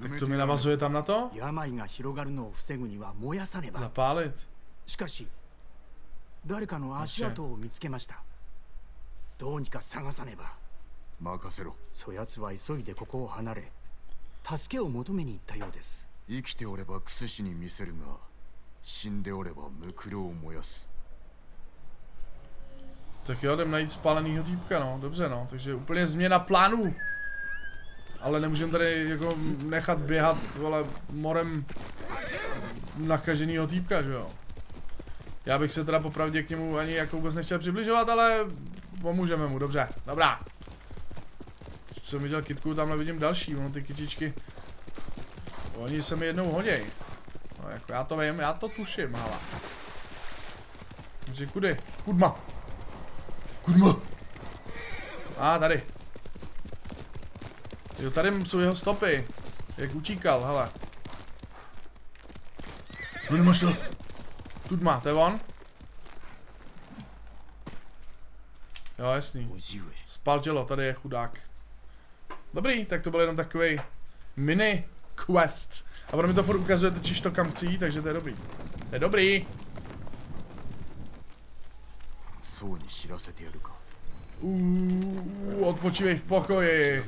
Tak to mi navazuje tam na to? 病が広がるのを防ぐには燃やさねば Zapálit. しかし 誰かの足跡を見つけましたどうにか探さねば任せろそやつは急いでここを離れ助けを求めに行ったようです生きておればクス氏に見せるが死んでおればムクロを燃やす Tak jo, jdem najít spálenýho týpka, no, dobře, no, takže úplně změna plánu. Ale nemůžeme tady jako nechat běhat, vole, morem nakaženýho týpka, že jo. Já bych se teda popravdě k němu ani jako vůbec nechtěl přibližovat, ale pomůžeme mu, dobře, dobrá. Co mi dělal kitku, tamhle vidím další, ono ty kytičky. Oni se mi jednou hoděj. No, jako já to vím, já to tuším, hala. Takže kudy? Kudma. Kudma. A, tady. Jo, tady jsou jeho stopy. Jak utíkal, hele. No nemáš. Tud máte on? Jo, jasný. Spal tělo, tady je chudák. Dobrý, tak to byl jenom takový mini quest. A ono mi to furt ukazuje točíš to kam chci takže to je dobrý. To je dobrý. Uuuu, odpočívej v pokoji.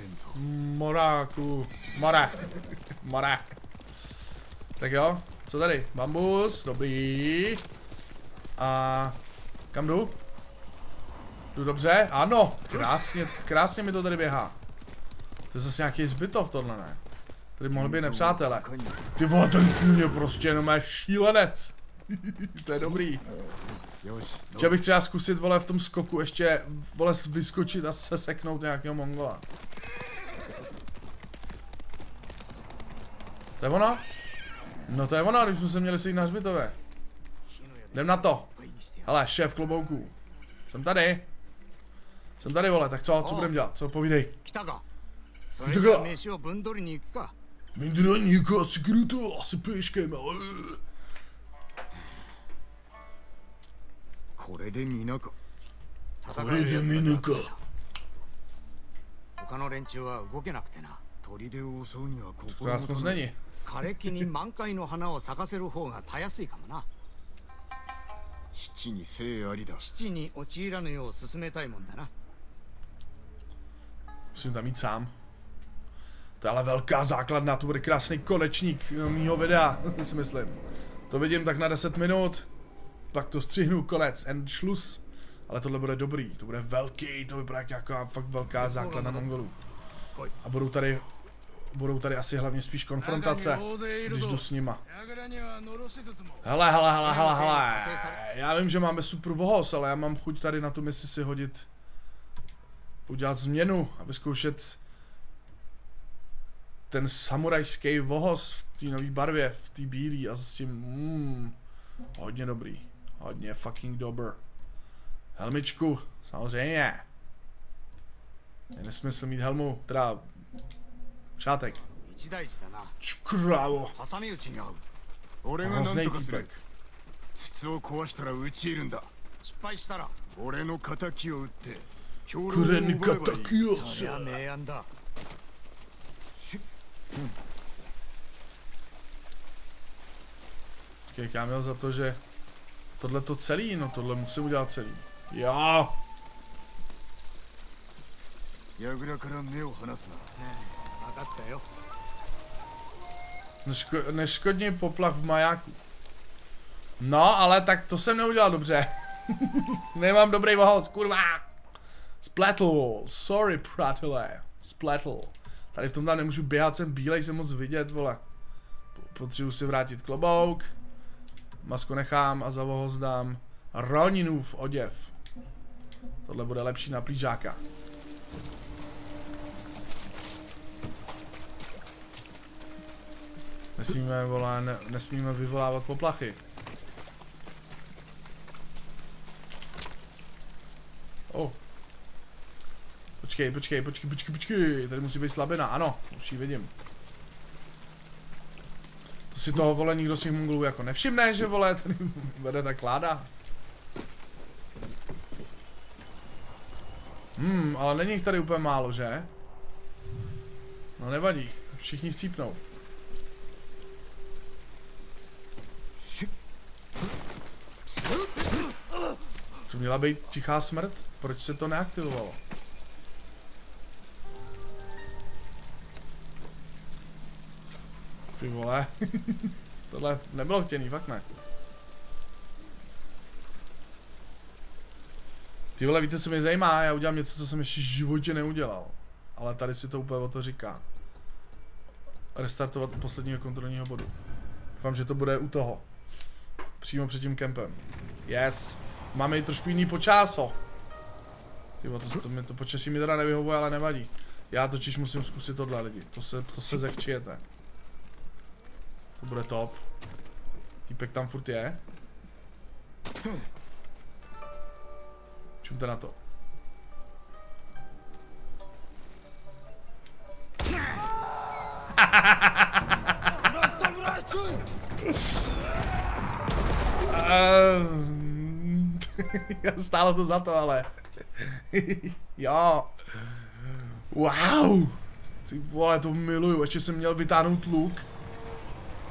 Moráku. Morák. Morák. Tak jo, co tady? Bambus, dobrý. A kam jdu? Jdu dobře? Ano, krásně, krásně mi to tady běhá. To je zase nějaký zbytov tohle, ne? Tady mohli být nepřátelé. Ty vole, ten kůň je prostě jenom je šílenec. (laughs) to je dobrý. Chtěl bych třeba zkusit, vole, v tom skoku ještě, vole, vyskočit a se seknout nějakého mongola. To je ono? No to je ono, když jsme se měli sejít na hřbitově. Jdem na to. Hele, šéf klobouků. Jsem tady. Jsem tady, vole, tak co, co budem dělat? Co, povídej. 来たかそれじゃあ飯をぶん取りに行くか Mindráník asi kdo to? Asi pěškem, ale... これで皆かこれで見ぬか。他の連中は動けなくてな砦を襲うにはこ To こ já aspoň není. 枯れ木に満開の花を咲かせる方がたやすいかもな七に生ありだ七に陥らぬよう進めたいもんだな Musím tam jít sám. To je ale velká základna, to bude krásný konečník eh, mýho videa, (laughs) si myslím. To vidím tak na 10 minut, pak to střihnu, konec, end šlus. Ale tohle bude dobrý, to bude velký, to vypadá jak nějaká fakt velká základna Mongolů. A budou tady, budou tady asi hlavně spíš konfrontace, když jdu s nima. Hele, hele, hele, hele, hele, já vím, že máme super vohos, ale já mám chuť tady na tu misi si hodit, udělat změnu a vyzkoušet ten samurajský vohos v té nové barvě, v té bílé a s tím, mm, hodně dobrý, hodně fucking dobr. Helmičku, samozřejmě. Je nesmysl mít helmu, teda シャーテイク。一大事だな。チュクラを。撃ちに合う。俺が何とかする。筒を壊したら打ち入るんだ。失敗したら俺のを撃って。にをゃだ。うん、tak já měl za to, že tohle to celý, no tohle musím udělat celý. Jo! な。Neško, neškodní poplach v majáku. No, ale tak to jsem neudělal dobře. (laughs) Nemám dobrý vohos, kurva. Spletl, sorry, přátelé. Spletl. Tady v tom tam nemůžu běhat, jsem bílej, jsem moc vidět, vole. Po- Potřebuji si vrátit klobouk. Masku nechám a za vohos dám Roninův oděv. Tohle bude lepší na plížáka. Nesmíme, vole, ne, nesmíme vyvolávat poplachy. Oh. Počkej, počkej, počkej, počkej, počkej, tady musí být slabina, ano, už ji vidím. To si toho, vole, nikdo z těch mongolů jako nevšimne, že, vole, tady vede ta kláda. Hmm, ale není jich tady úplně málo, že? No nevadí, všichni chcípnou. To měla být tichá smrt? Proč se to neaktivovalo? Ty vole. (laughs) Tohle nebylo chtěný, fakt ne. Ty vole, víte, co mě zajímá? Já udělám něco, co jsem ještě v životě neudělal. Ale tady si to úplně o to říká. Restartovat u posledního kontrolního bodu. Doufám, že to bude u toho. Přímo před tím kempem. Yes. Máme i trošku jiný počáso. Ty vole, to, to, mi, to počasí mi teda nevyhovuje, ale nevadí. Já totiž musím zkusit tohle lidi. To se, to se zechčijete. To bude top. Týpek tam furt je. Čumte na to. Ehm, (laughs) Stálo to za to, ale. (laughs) jo. Wow. Ty vole, to miluju. Ještě jsem měl vytáhnout luk.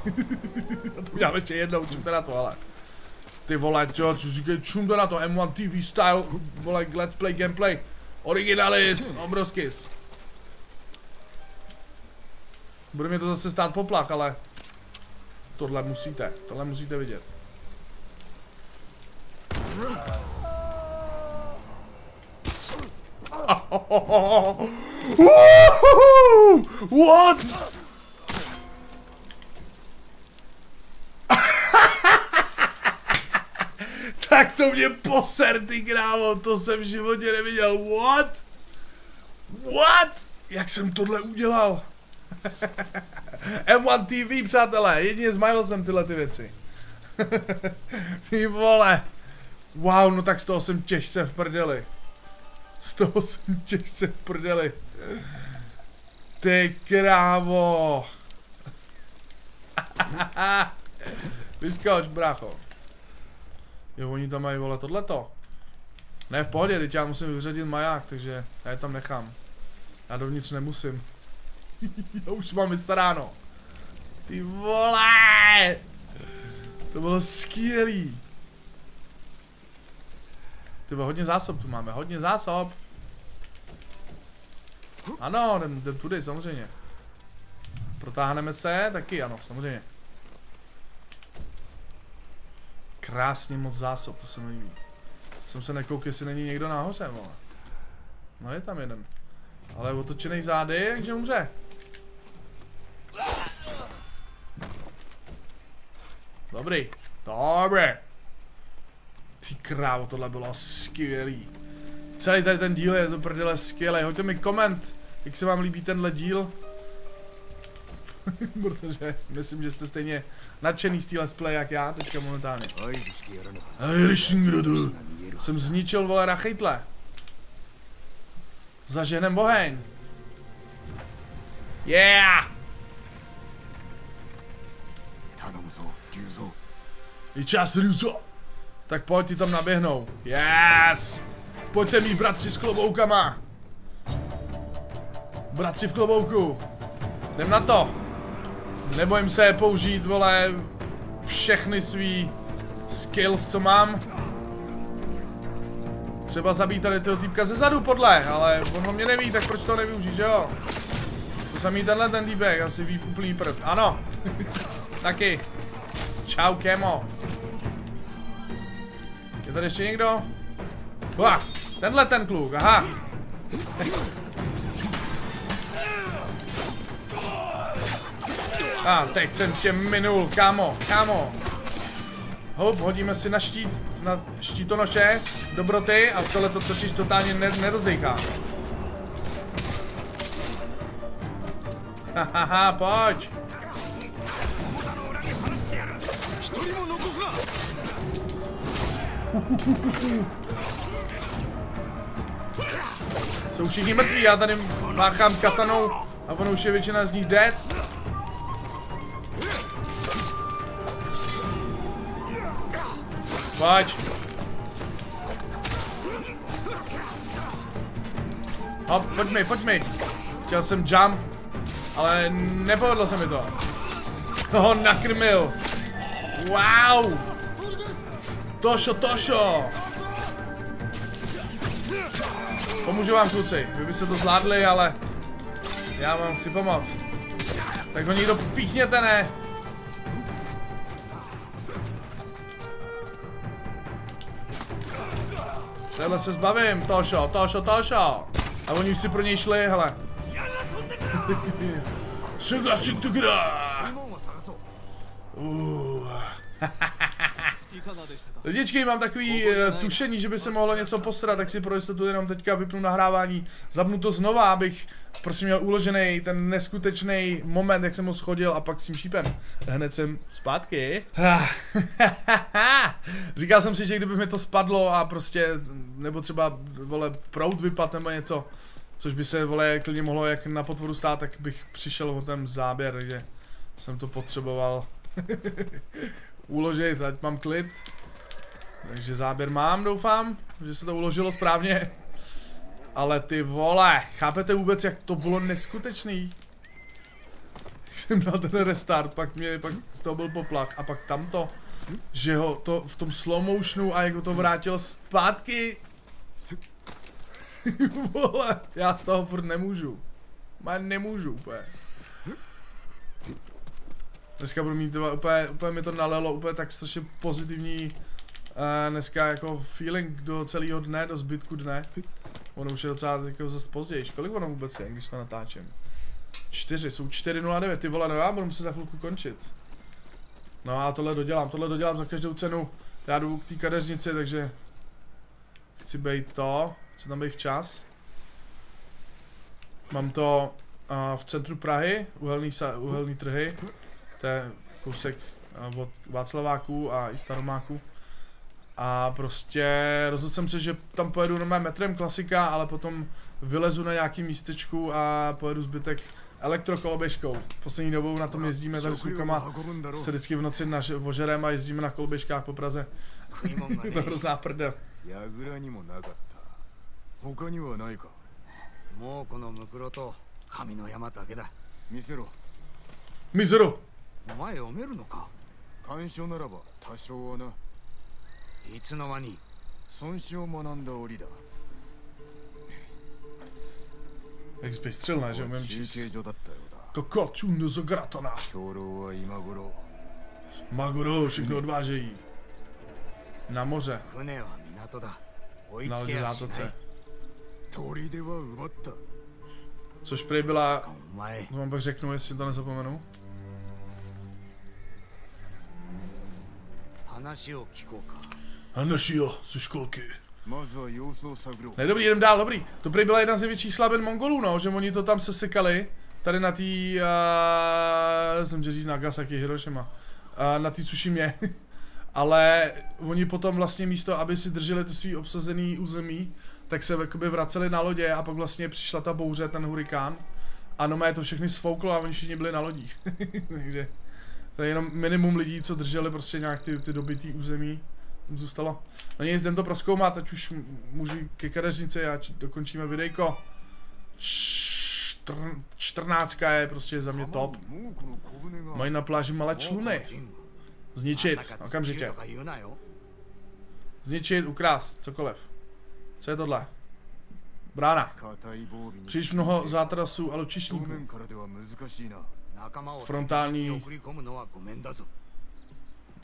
(laughs) to udělám ještě jednou, čumte na to, ale. Ty vole, čo, co říkají, čumte na to, M1 TV style, vole, let's play gameplay. Originalis, obrovskis. Bude mě to zase stát poplach, ale tohle musíte, tohle musíte vidět. What? (laughs) tak to mě poser, ty krávo, to jsem v životě neviděl. What? What? Jak jsem tohle udělal? (laughs) M1 TV, přátelé, jedině s Milesem tyhle ty věci. (laughs) ty vole. Wow, no tak z toho jsem těžce v prdeli. Z toho jsem těžce v prdeli. Ty krávo. Vyskoč, brácho. Jo, oni tam mají, vole, tohleto. Ne, v pohodě, teď já musím vyřadit maják, takže já je tam nechám. Já dovnitř nemusím. (laughs) já už mám vystaráno. Ty vole! To bylo skvělý. Ty hodně zásob tu máme, hodně zásob. Ano, jdem, jdem tudy, samozřejmě. Protáhneme se, taky ano, samozřejmě. Krásně moc zásob, to se mi líbí. Jsem se nekoukl, jestli není někdo nahoře, vole. No je tam jeden. Ale otočený zády, takže umře. Dobrý. Dobré. Ty krávo, tohle bylo skvělý. Celý tady ten díl je z prdele skvělý. Hoďte mi koment, jak se vám líbí tenhle díl. (laughs) Protože myslím, že jste stejně nadšený z té let's play jak já teďka momentálně. Jsem zničil vole na chytle. Zaženem oheň. Yeah! Je čas Ryuzo. Tak pojď, ty tam naběhnou. Yes! Pojďte mý bratři s kloboukama. Bratři v klobouku. Jdem na to. Nebojím se použít, vole, všechny svý skills, co mám. Třeba zabít tady toho týpka ze zadu podle, ale on ho mě neví, tak proč to nevyužít, že jo? To samý tenhle ten týpek, asi úplný prd. Ano. (laughs) Taky. Čau, kemo. Tady ještě někdo? Uah, tenhle ten kluk, aha. A ah, teď jsem tě minul, kámo, kámo. Hop, hodíme si na štít, na štítonoše, dobroty a tohle to totiž totálně ne nerozdejchá. Hahaha, pojď. Jsou všichni mrtví, já tady máchám katanou a ono už je většina z nich dead. Pojď. Hop, pojď mi, pojď mi. Chtěl jsem jump, ale nepovedlo se mi to. (laughs) Ho nakrmil. Wow. Tošo, Tošo. Pomůžu vám kluci, vy byste to zvládli, ale já vám chci pomoct. Tak ho někdo vpíchněte, ne? Tenhle se zbavím, Tošo, Tošo, Tošo. A oni už si pro něj šli, hele. Suga, suga, Uh. Lidičky, mám takový uh, tušení, že by se mohlo něco postrat, tak si pro jistotu jenom teďka vypnu nahrávání, zapnu to znova, abych prostě měl uložený ten neskutečný moment, jak jsem ho schodil a pak s tím šípem. Hned jsem zpátky. (laughs) Říkal jsem si, že kdyby mi to spadlo a prostě, nebo třeba, vole, prout vypad nebo něco, což by se, vole, klidně mohlo jak na potvoru stát, tak bych přišel o ten záběr, takže jsem to potřeboval (laughs) uložit, ať mám klid. Takže záběr mám, doufám, že se to uložilo správně. Ale ty vole, chápete vůbec, jak to bylo neskutečný? Jak (laughs) jsem dal ten restart, pak mě, pak z toho byl poplach a pak tamto, že ho to v tom slow motionu a jak ho to vrátilo zpátky. (laughs) vole, já z toho furt nemůžu. Já nemůžu úplně. Dneska budu mít to, úplně, úplně mi to nalelo, úplně tak strašně pozitivní uh, dneska jako feeling do celého dne, do zbytku dne. Ono už je docela jako zase později. Kolik ono vůbec je, když to natáčím? 4, jsou 4.09, ty vole, no já budu muset za chvilku končit. No a tohle dodělám, tohle dodělám za každou cenu. Já jdu k té kadeřnici, takže chci být to, chci tam být včas. Mám to uh, v centru Prahy, uhelný, sa, uhelný trhy To je kousek uh, od Václaváků a i Staromáků. A prostě rozhodl jsem se, že tam pojedu normálně metrem klasika, ale potom vylezu na nějaký místečku a pojedu zbytek elektrokoloběžkou. Poslední dobou na tom jezdíme tady s klukama, se vždycky v noci naš, ožerem a jezdíme na koloběžkách po Praze. (laughs) je to hrozná prdel. 櫓にもなかった他にはないかもうこのムクロと神の山だけだ見せろ Mizero! お前読めるのか干渉ならば多少はないつの間に孫子を学んだ折だ XP strzelna, że umiem ci... Kokociu, no zogratona! Maguro, szybko odważaj! Na morze. Na latoce. Coś prawie była... Wam tak rzeknął, jeśli to nie zapomnę. 話を聞こうか Hanashio, ze školky. まずは様子を探ろう Ne, dobrý, jdem dál, dobrý. To prý byla jedna z největších slabin Mongolů, no, že oni to tam sesekali. Tady na tý, uh, jsem říct Nagasaki, Hiroshima. Uh, na tý Tsushimě. (laughs) Ale oni potom vlastně místo, aby si drželi to svý obsazený území, tak se jakoby vraceli na lodě a pak vlastně přišla ta bouře, ten hurikán. A no to všechny sfouklo a oni všichni byli na lodích. (laughs) Takže To je jenom minimum lidí, co drželi prostě nějak ty, ty dobitý území. Tam zůstalo. No nic, jdem to proskoumat, ať už můžu ke kadeřnice a dokončíme videjko. Čtrnáctka je prostě za mě top. Mají na pláži malé čluny. Zničit, okamžitě. Zničit, ukrást, cokoliv. Co je tohle? Brána. Příliš mnoho zátrasů a lučišníků. Frontální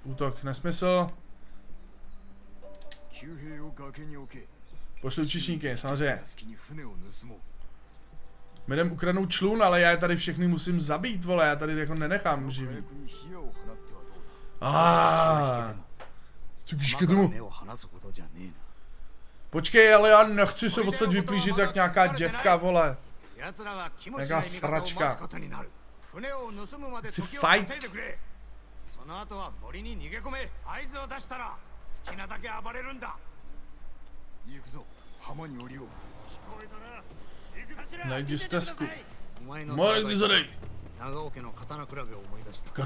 útok nesmysl. Pošli čišníky, samozřejmě. My jdem ukradnout člun, ale já je tady všechny musím zabít, vole, já tady jako nenechám živý. Ah. Počkej, ale já nechci se odsaď vyplížit jak nějaká děvka, vole. Nějaká sračka. 船を盗むまで Chci 時を fight. 稼いでくれ。その後は森に逃げ込め。合図を出したら好きなだけ暴れるんだ。行くぞ。浜に降りよう。前の More kdy zadej. 長尾家の刀比べを思い出した。jo.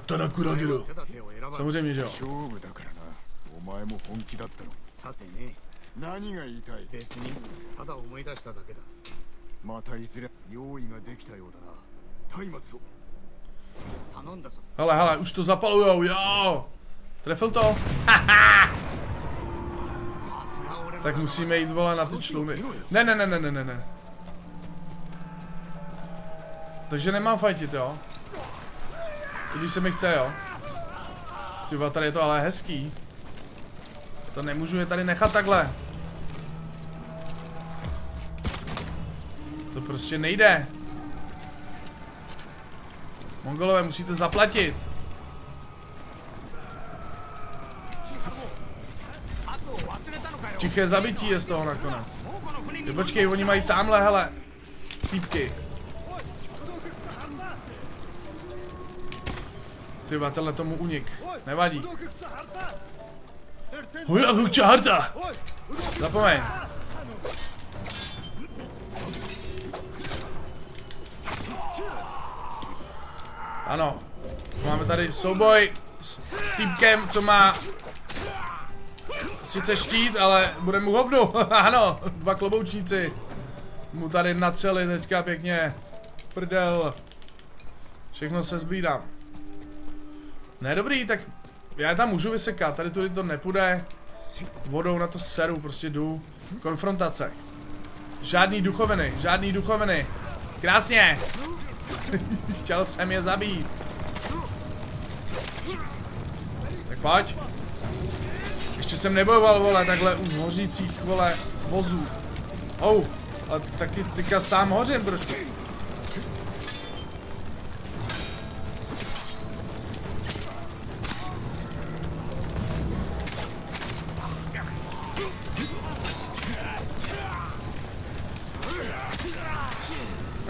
勝負だからな。お前も本気だったろさてね。何が言いたい？別にただ思い出しただけだ。またいずれ用意ができたようだな。松明を Hele, hele, už to zapalujou, jo! Trefil to? (laughs) Tak musíme jít, vole, na ty člumy. Ne, ne, ne, ne, ne, ne, ne. Takže nemám fajtit, jo? I když se mi chce, jo? Tyba, tady je to ale hezký. To nemůžu je tady nechat takhle. To prostě nejde. Mongolové, musíte zaplatit. Tiché zabití je z toho nakonec. Ty počkej, oni mají tamhle, hele. Týpky. Ty vole, tenhle tomu unik. Nevadí. Hoja, hukča harta! Zapomeň. Ano. Máme tady souboj s týpkem, co má sice štít, ale bude mu hovnu. (laughs) ano, dva kloboučníci. Mu tady natřeli teďka pěkně. Prdel. Všechno se zbídám. Ne, dobrý, tak já tam můžu vysekat, tady tudy to nepůjde. Vodou na to seru, prostě jdu. Konfrontace. Žádný duchoviny, žádný duchoviny. Krásně. (laughs) Chtěl jsem je zabít. Tak pojď. Ještě jsem nebojoval, vole, takhle u hořících, vole, vozů. Oh, ale taky teďka sám hořím trošku.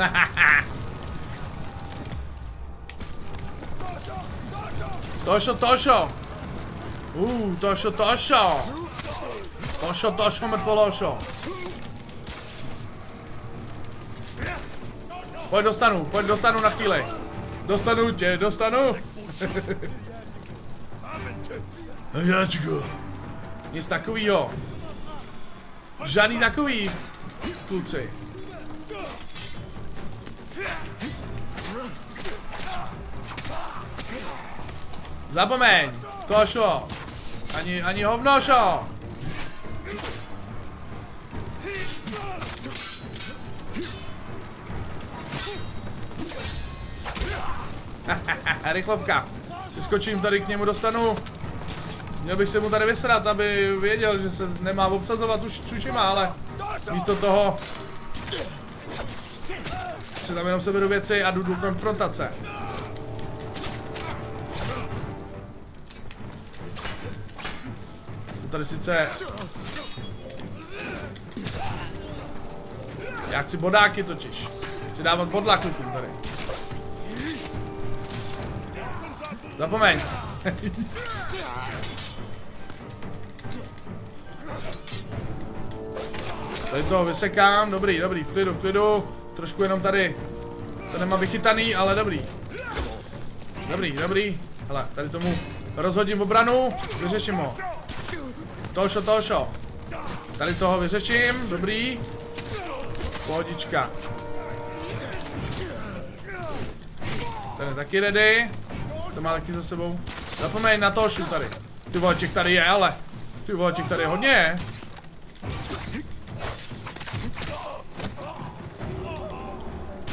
(laughs) Tošo, Tošo! Uh, Tošo, Tošo! Tošo, Tošo, mrtvološo! Pojď dostanu, pojď dostanu na chvíli. Dostanu tě, dostanu. (laughs) Jačko. Nic takovýho. Žádný takový, kluci. Zapomeň! To šlo! Ani, ani hovno šlo! (laughs) Rychlovka. Si skočím tady k němu dostanu. Měl bych se mu tady vysrat, aby věděl, že se nemá obsazovat už čučima, ale místo toho si tam jenom seberu věci a jdu do konfrontace. Tady sice... Já chci bodáky totiž. Chci dávat bodla klukům tady. Zapomeň. (laughs) tady to vysekám, dobrý, dobrý, v klidu, v klidu. Trošku jenom tady. To nemá vychytaný, ale dobrý. Dobrý, dobrý. Hele, tady tomu rozhodím obranu, vyřeším ho. Tošo, tošo. Tady toho vyřeším, dobrý. Pohodička. Ten je taky ready. To má taky za sebou. Zapomeň na tošu tady. Ty vole, tady je, ale. Ty vole, tady je hodně.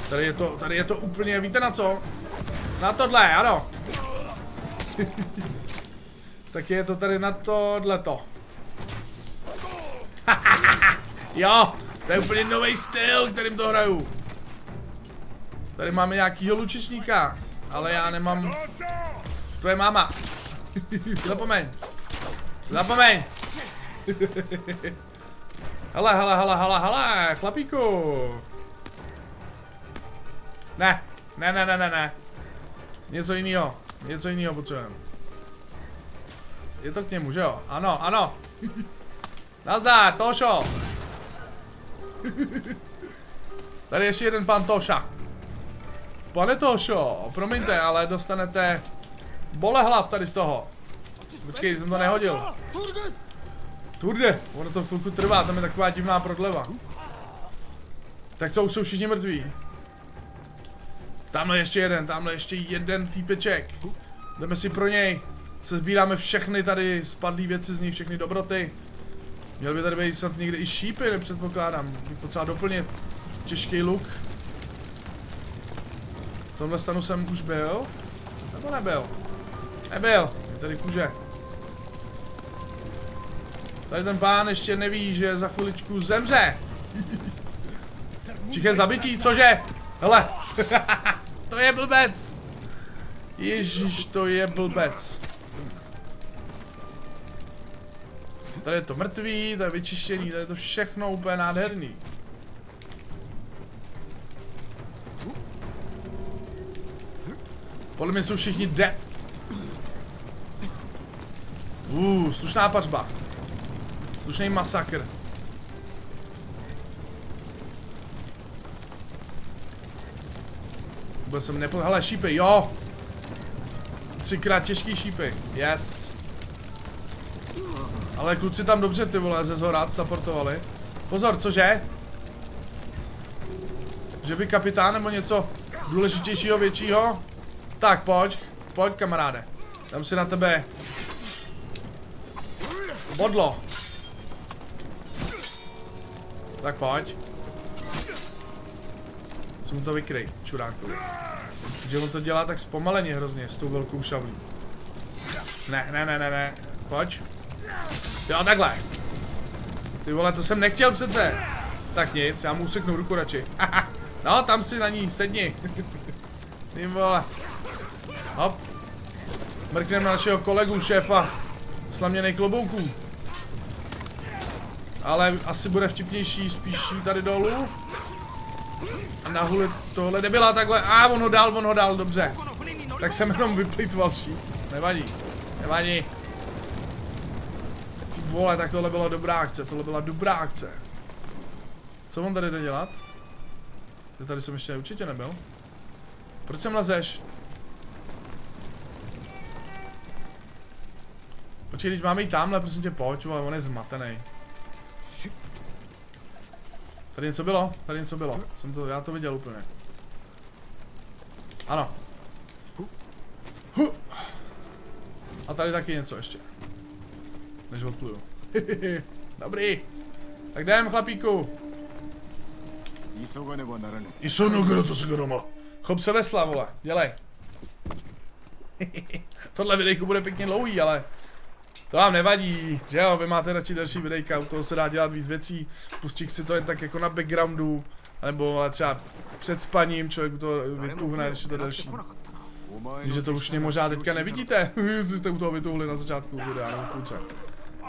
Tady je to, tady je to úplně, víte na co? Na tohle, ano. (laughs) tak je to tady na tohleto. Jo, to je úplně nový styl, kterým to hraju. Tady máme nějakýho lučišníka, ale já nemám... Tvoje máma. (laughs) Zapomeň. Zapomeň. (laughs) hele, hele, hele, hele, hele, chlapíku. Ne, ne, ne, ne, ne, ne. Něco jiného, něco jiného potřebujeme. Je to k němu, že jo? Ano, ano. (laughs) Nazdar, Tošo. (laughs) Tady ještě jeden pan Toša. Pane Tošo, promiňte, ale dostanete bolehlav tady z toho. Počkej, jsem to nehodil. Turde, ono to chvilku trvá, tam je taková divná prodleva. Tak co, už jsou všichni mrtví? Tamhle ještě jeden, tamhle ještě jeden týpeček. Jdeme si pro něj. Se sbíráme všechny tady spadlý věci z nich, všechny dobroty. Měl by tady být snad někde i šípy, nepředpokládám. Bych potřeba doplnit těžký luk. V tomhle stanu jsem už byl? Nebo nebyl? Nebyl. Je tady kůže. Tady ten pán ještě neví, že za chviličku zemře. Tiché zabití, cože? Hele. (laughs) to je blbec. Ježíš, to je blbec. Tady je to mrtvý, tady je vyčištěný, tady je to všechno úplně nádherný. Podle mě jsou všichni dead. Uh, slušná pařba. Slušný masakr. Vůbec jsem nepo... Hele, šípy, jo! Třikrát těžký šípy, yes. Ale kluci tam dobře ty vole ze zhora supportovali. Pozor, cože? Že by kapitán nebo něco důležitějšího, většího? Tak pojď, pojď kamaráde. Dám si na tebe bodlo. Tak pojď. Co mu to vykryj, čurákovi. Že on to dělá tak zpomaleně hrozně s tou velkou šavlí. Ne, ne, ne, ne, ne. Pojď. Jo, takhle. Ty vole, to jsem nechtěl přece. Tak nic, já mu useknu ruku radši. (laughs) no, tam si na ní, sedni. (laughs) Ty vole. Hop. Mrkneme na našeho kolegu, šéfa slaměných klobouků. Ale asi bude vtipnější spíš tady dolů. A nahule tohle nebyla takhle. A on ho dal, on ho dal, dobře. Tak jsem jenom vyplýtval šíp. Nevadí. Nevadí. Vole, tak tohle byla dobrá akce, tohle byla dobrá akce. Co on tady jde dělat? Ty tady jsem ještě určitě nebyl. Proč sem lezeš? Počkej, teď máme jít tamhle, prosím tě, pojď, vole, on je zmatený. Tady něco bylo, tady něco bylo. Jsem to, já to viděl úplně. Ano. A tady taky něco ještě. Než odpluju. (laughs) Dobrý. Tak jdem, chlapíku. Isono co se groma. Chop se vesla, vole. Dělej. (laughs) Tohle videjku bude pěkně dlouhý, ale to vám nevadí, že jo, vy máte radši další videjka, u toho se dá dělat víc věcí, pustík si to jen tak jako na backgroundu, nebo ale třeba před spaním člověk to vytuhne, když je to další. Takže to už mě možná teďka nevidíte, (laughs) jste u toho vytuhli na začátku videa nebo půlce.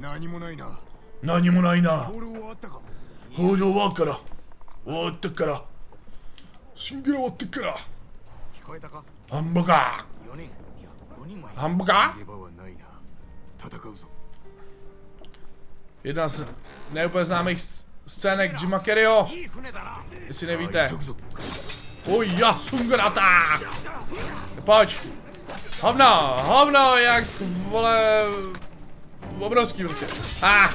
何もないな何もないな。ボール終わったか北条はから。終わってっから。シングル終わってっから。聞こえたかハンバーガー。 4人いや5人はいる Hamburger? 逃げ場はないな戦うぞ Jedna z neúplně známých s- scének Jima Carreyho, いい船だな jestli nevíte. 急ぐぞ Oj, ja, sungrata! Pojď. Hovno, hovno, jak, vole, obrovský prostě. Ah,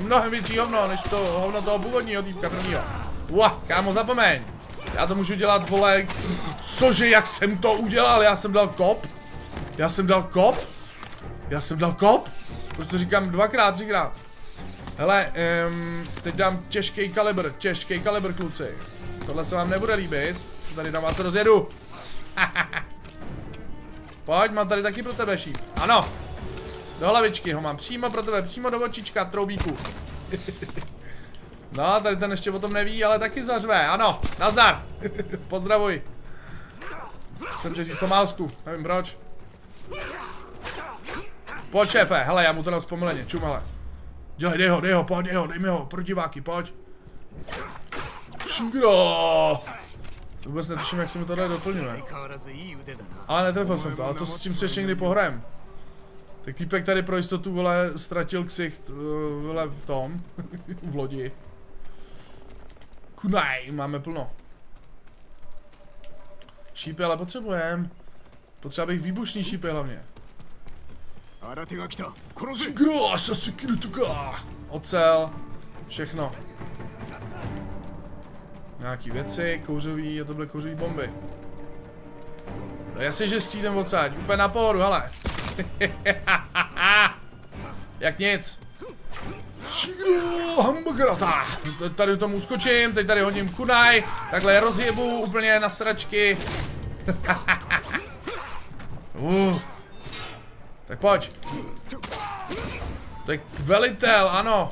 mnohem větší hovno, než to hovno toho původního týpka prvního. Ua, kámo, zapomeň. Já to můžu dělat, vole, cože, jak jsem to udělal, já jsem dal kop. Já jsem dal kop. Já jsem dal kop. Proč to říkám dvakrát, třikrát. Hele, um, teď dám těžký kalibr, těžký kalibr, kluci. Tohle se vám nebude líbit, co tady na vás rozjedu. Pojď, mám tady taky pro tebe šíp. Ano. Do hlavičky ho mám, přímo pro tebe, přímo do očička, troubíku. (laughs) no, tady ten ještě o tom neví, ale taky zařve, ano, nazdar. (laughs) Pozdravuj. Jsem že říct somálsku, nevím proč. Pojď šéfe, hele, já mu to dám vzpomaleně, čum hele. Dělej, dej ho, dej ho, pojď, dej ho, dej mi ho, pro diváky, pojď. Šingro! Vůbec netuším, jak se mi tohle doplňuje. Ale netrefil jsem to, ale to s tím se ještě někdy pohrajem. Tak týpek tady pro jistotu, vole, ztratil ksicht, eh, vole, v tom, (laughs) v lodi. Kunaj, máme plno. Šípy ale potřebujem. Potřeba bych výbušný šípy hlavně. Ocel, všechno. Nějaký věci, kouřový, a to byly kouřový bomby. No jasně, že střídem odsáď, úplně na pohodu, hele. (laughs) Jak nic. Hamburgerata. Tady tomu uskočím, teď tady hodím kunaj, takhle je rozjebu úplně na sračky. (laughs) uh. Tak pojď. Tak velitel, ano.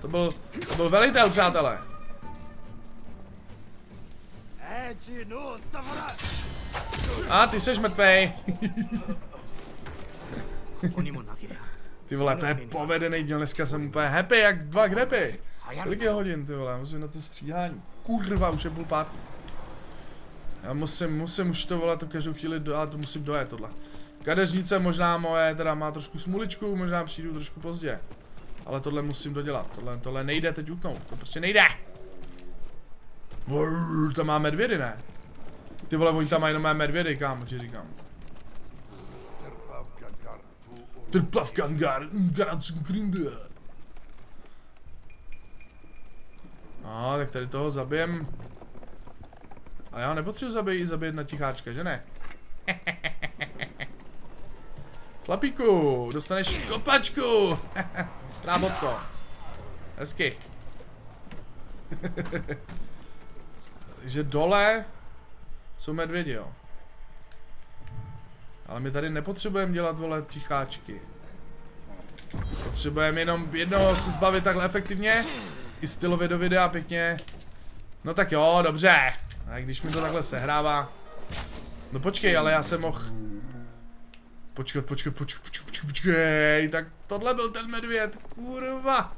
To byl, to byl velitel, přátelé. あ、ty seš mrtvej. (laughs) (laughs) Ty vole, to je povedený díl, dneska jsem úplně happy jak dva grepy. Kolik je hodin, ty vole, musím na to stříhání. Kurva, už je půl pátý. Já musím, musím už to vole, to každou chvíli to musím dojet tohle. Kadeřnice možná moje, teda má trošku smuličku, možná přijdu trošku pozdě. Ale tohle musím dodělat, tohle, tohle nejde teď utnout, to prostě nejde. Brrr, tam má medvědy, ne? Ty vole, oni tam mají jenom medvědy, kámo, ti říkám. Trpav kangar, garancu grinde. No, tak tady toho zabijem. A já nepotřebuji zabít, zabít na ticháčka, že ne? (laughs) Chlapíku, dostaneš kopačku. (laughs) Strábotko. Hezky. (laughs) Takže dole jsou medvědi, jo. Ale my tady nepotřebujeme dělat, vole, ticháčky. Potřebujeme jenom jednoho se zbavit takhle efektivně. I stylově do videa pěkně. No tak jo, dobře. A když mi to takhle sehrává. No počkej, ale já jsem mohl... Počkat, počkat, počkat, počkat, počkat, počkej. Tak tohle byl ten medvěd, kurva.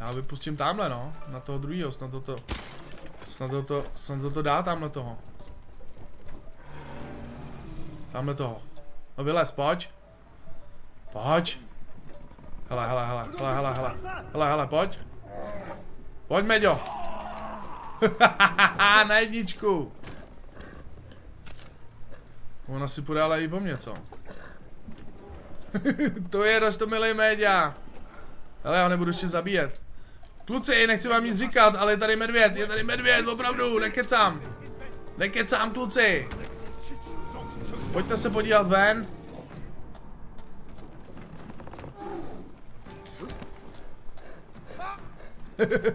Já vypustím tamhle, no. Na toho druhého, snad toto. Snad to, snad to dá tamhle toho. Tamhle toho. No vylez, pojď. Pojď. Hele, hele, hele, hele, hele, hele. Hele, hele, pojď. Pojď, Meďo. (laughs) Na jedničku. Ona si půjde ale i po mně, co? (laughs) to je milý Méďa. Ale já nebudu ještě zabíjet. Kluci, nechci vám nic říkat, ale je tady medvěd, je tady medvěd, opravdu, nekecám. Nekecám, kluci. Pojďte se podívat ven. (laughs)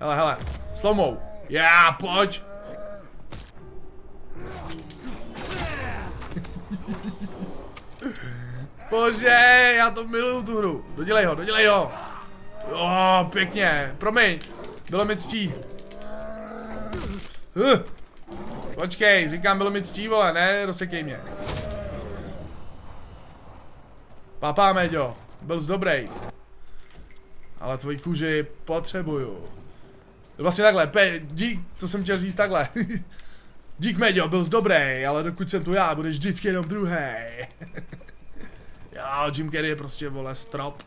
hele, hele, slomou. Já, pojď. Bože, já to miluju tu hru. Dodělej ho, dodělej ho. Jo, pěkně, promiň. Bylo mi ctí. Huh. Počkej, říkám, bylo mi ctí, vole, ne, rozsekej mě. Papá, Meďo, byl z dobrý. Ale tvoji kůži potřebuju. Vlastně takhle, pe, dík, to jsem chtěl říct takhle. (laughs) dík, Meďo, byl z dobrý, ale dokud jsem tu já, budeš vždycky jenom druhý. (laughs) Jo, Jim Carrey je prostě, vole, strop.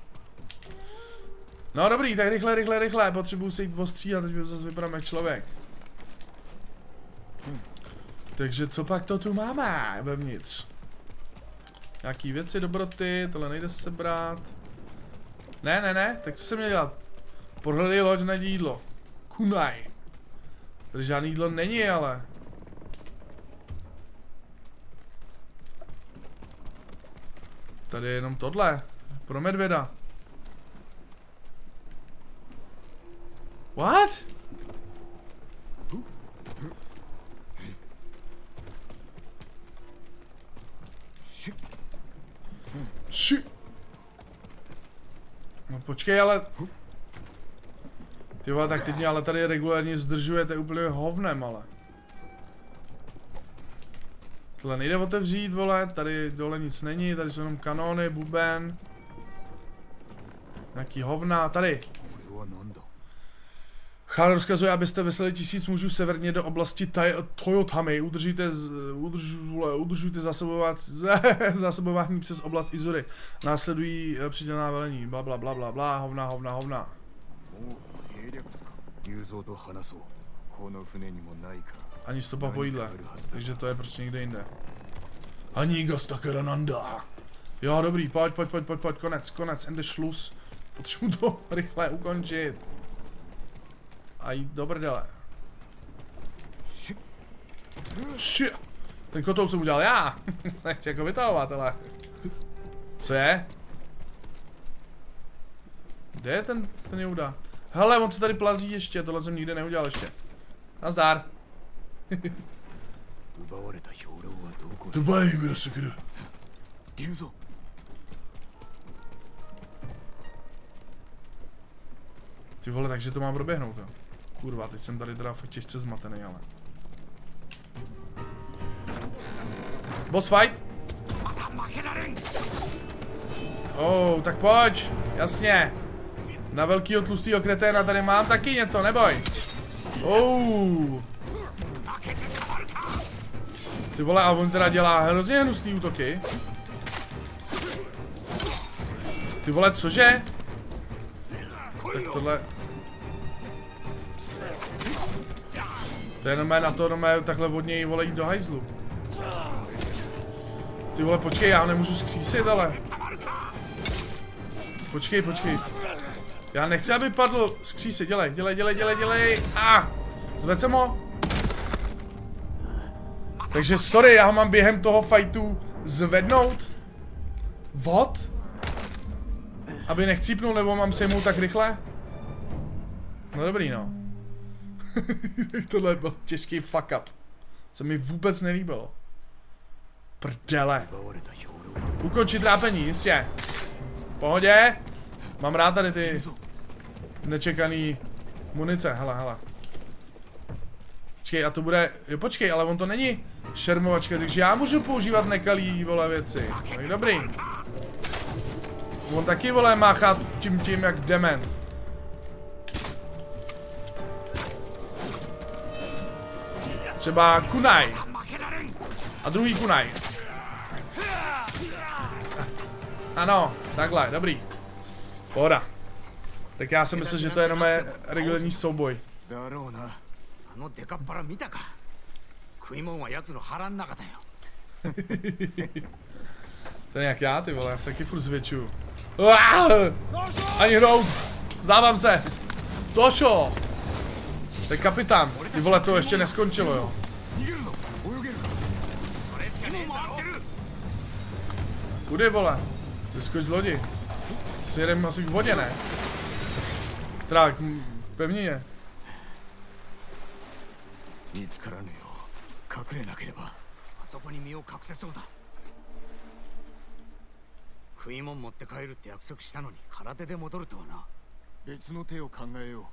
No dobrý, tak rychle, rychle, rychle, potřebuju se jít ostříhat, teď zase vypadám člověk. Hm. Takže co pak to tu máme vevnitř? Nějaký věci, dobroty, tohle nejde sebrat. Ne, ne, ne, tak co se měl dělat? Podhledej loď na jídlo. Kunaj. Tady žádný jídlo není, ale. Tady je jenom tohle. Pro medvěda. What? No počkej, ale... Ty vole, tak teď mě ale tady regulárně zdržujete úplně hovnem, ale. Tohle nejde otevřít, vole, tady dole nic není, tady jsou jenom kanony, buben. Nějaký hovna, tady. これは何だ Chán rozkazuje, abyste vyslali tisíc mužů severně do oblasti taj- Toyotami. Udržujte, z, udrž, vole, udržujte zásobovat, zásobování (laughs) přes oblast Izury. Následují eh, přidělená velení. Bla, bla, bla, bla, bla, hovna, hovna, hovna. もう兵略図か竜蔵と話そうこの船にもないか ani stopa po jídle. Takže to je prostě někde jinde. Ani Gastakera Nanda. Jo, dobrý, pojď, pojď, pojď, pojď, pojď, konec, konec, ende šlus. Potřebuji to (laughs) rychle ukončit. A jít do brdele. Shit. Ten kotou jsem udělal já. (laughs) Nechci jako vytahovat, ale. Co je? Kde je ten, ten Jouda? Hele, on se tady plazí ještě, tohle jsem nikdy neudělal ještě. Nazdar. 奪われた兵糧はどこへ Dbaj, kde se kde. 竜蔵 Ty vole, takže to má proběhnout, jo. Kurva, teď jsem tady teda fakt těžce zmatený, ale. Boss fight? Oh, tak pojď, jasně. Na velkýho tlustýho kreténa tady mám taky něco, neboj. Oh. Ty vole, a on teda dělá hrozně hnusný útoky. Ty vole, cože? Tak tohle... To je na to, normálně takhle od něj vole jít do hajzlu. Ty vole, počkej, já nemůžu skřísit, ale... Počkej, počkej. Já nechci, aby padl. Skřísit, dělej, dělej, dělej, dělej, dělej. A! Ah! Zved jsem ho. Takže sorry, já ho mám během toho fightu zvednout. Vod? Aby nechcípnul, nebo mám se mu tak rychle? No dobrý no. (laughs) Tohle byl těžký fuck up. Se mi vůbec nelíbilo. Prdele. Ukončit trápení, jistě. Pohodě. Mám rád tady ty nečekaný munice, hele, hele. Počkej, a to bude, jo počkej, ale on to není šermovačka, takže já můžu používat nekalý, vole, věci. Tak dobrý. On taky, vole, máchá tím tím jak dement. Třeba kunaj. A druhý kunaj. Ano, takhle, dobrý. Pohoda. Tak já si myslím, že to je jenom regulární souboj. だろうなあのデカっ腹見たか食い物は奴の腹ん中だよ To je jak já, ty vole, já se taky furt zvětšuju. Uáh! Ani hrout! Zdávám se! Tošo! To je kapitán. Ty vole, to ještě neskončilo, jo. 逃げるぞ泳げるかそれしかねえんだろ Kudy, vole? Vyskoč z lodi. Směrem asi k vodě, ne? Teda k m- pevnině. 見つからぬよ。隠れなければあそこに身を隠せそうだ。食い物持って帰るって約束したのに空手で戻るとはな。別の手を考えよう。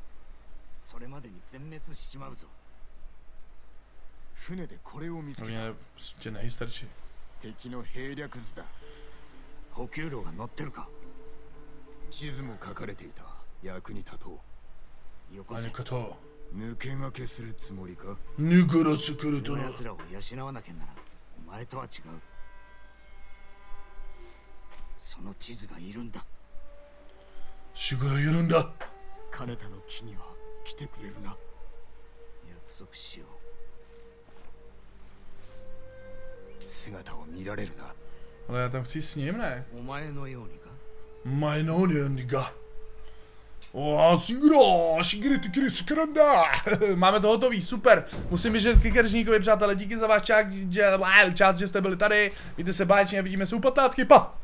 それまでに全滅しちまうぞ。船でこれを見つけた.敵の兵略図だ。補給路が乗ってるか。地図も書かれていた。役に立とよこせ抜け駆けするつもりか？Nikdo se kde こ to の na. 奴らを養わなきゃならんお前とは違うその地図がいるんだ Šikoda Jirunda. 彼方の木には来てくれるな約束しよ姿を見られるな Ale já tam chci s ním, ne? うお前のようにか？Majno ne, niga. O, Singro, Shigiri Tikiri Sikranda. (laughs) Máme to hotový, super. Musím běžet ke keržníkovi, přátelé, díky za váš čas, že, že jste byli tady. Mějte se báječně a vidíme se u patátky, pa!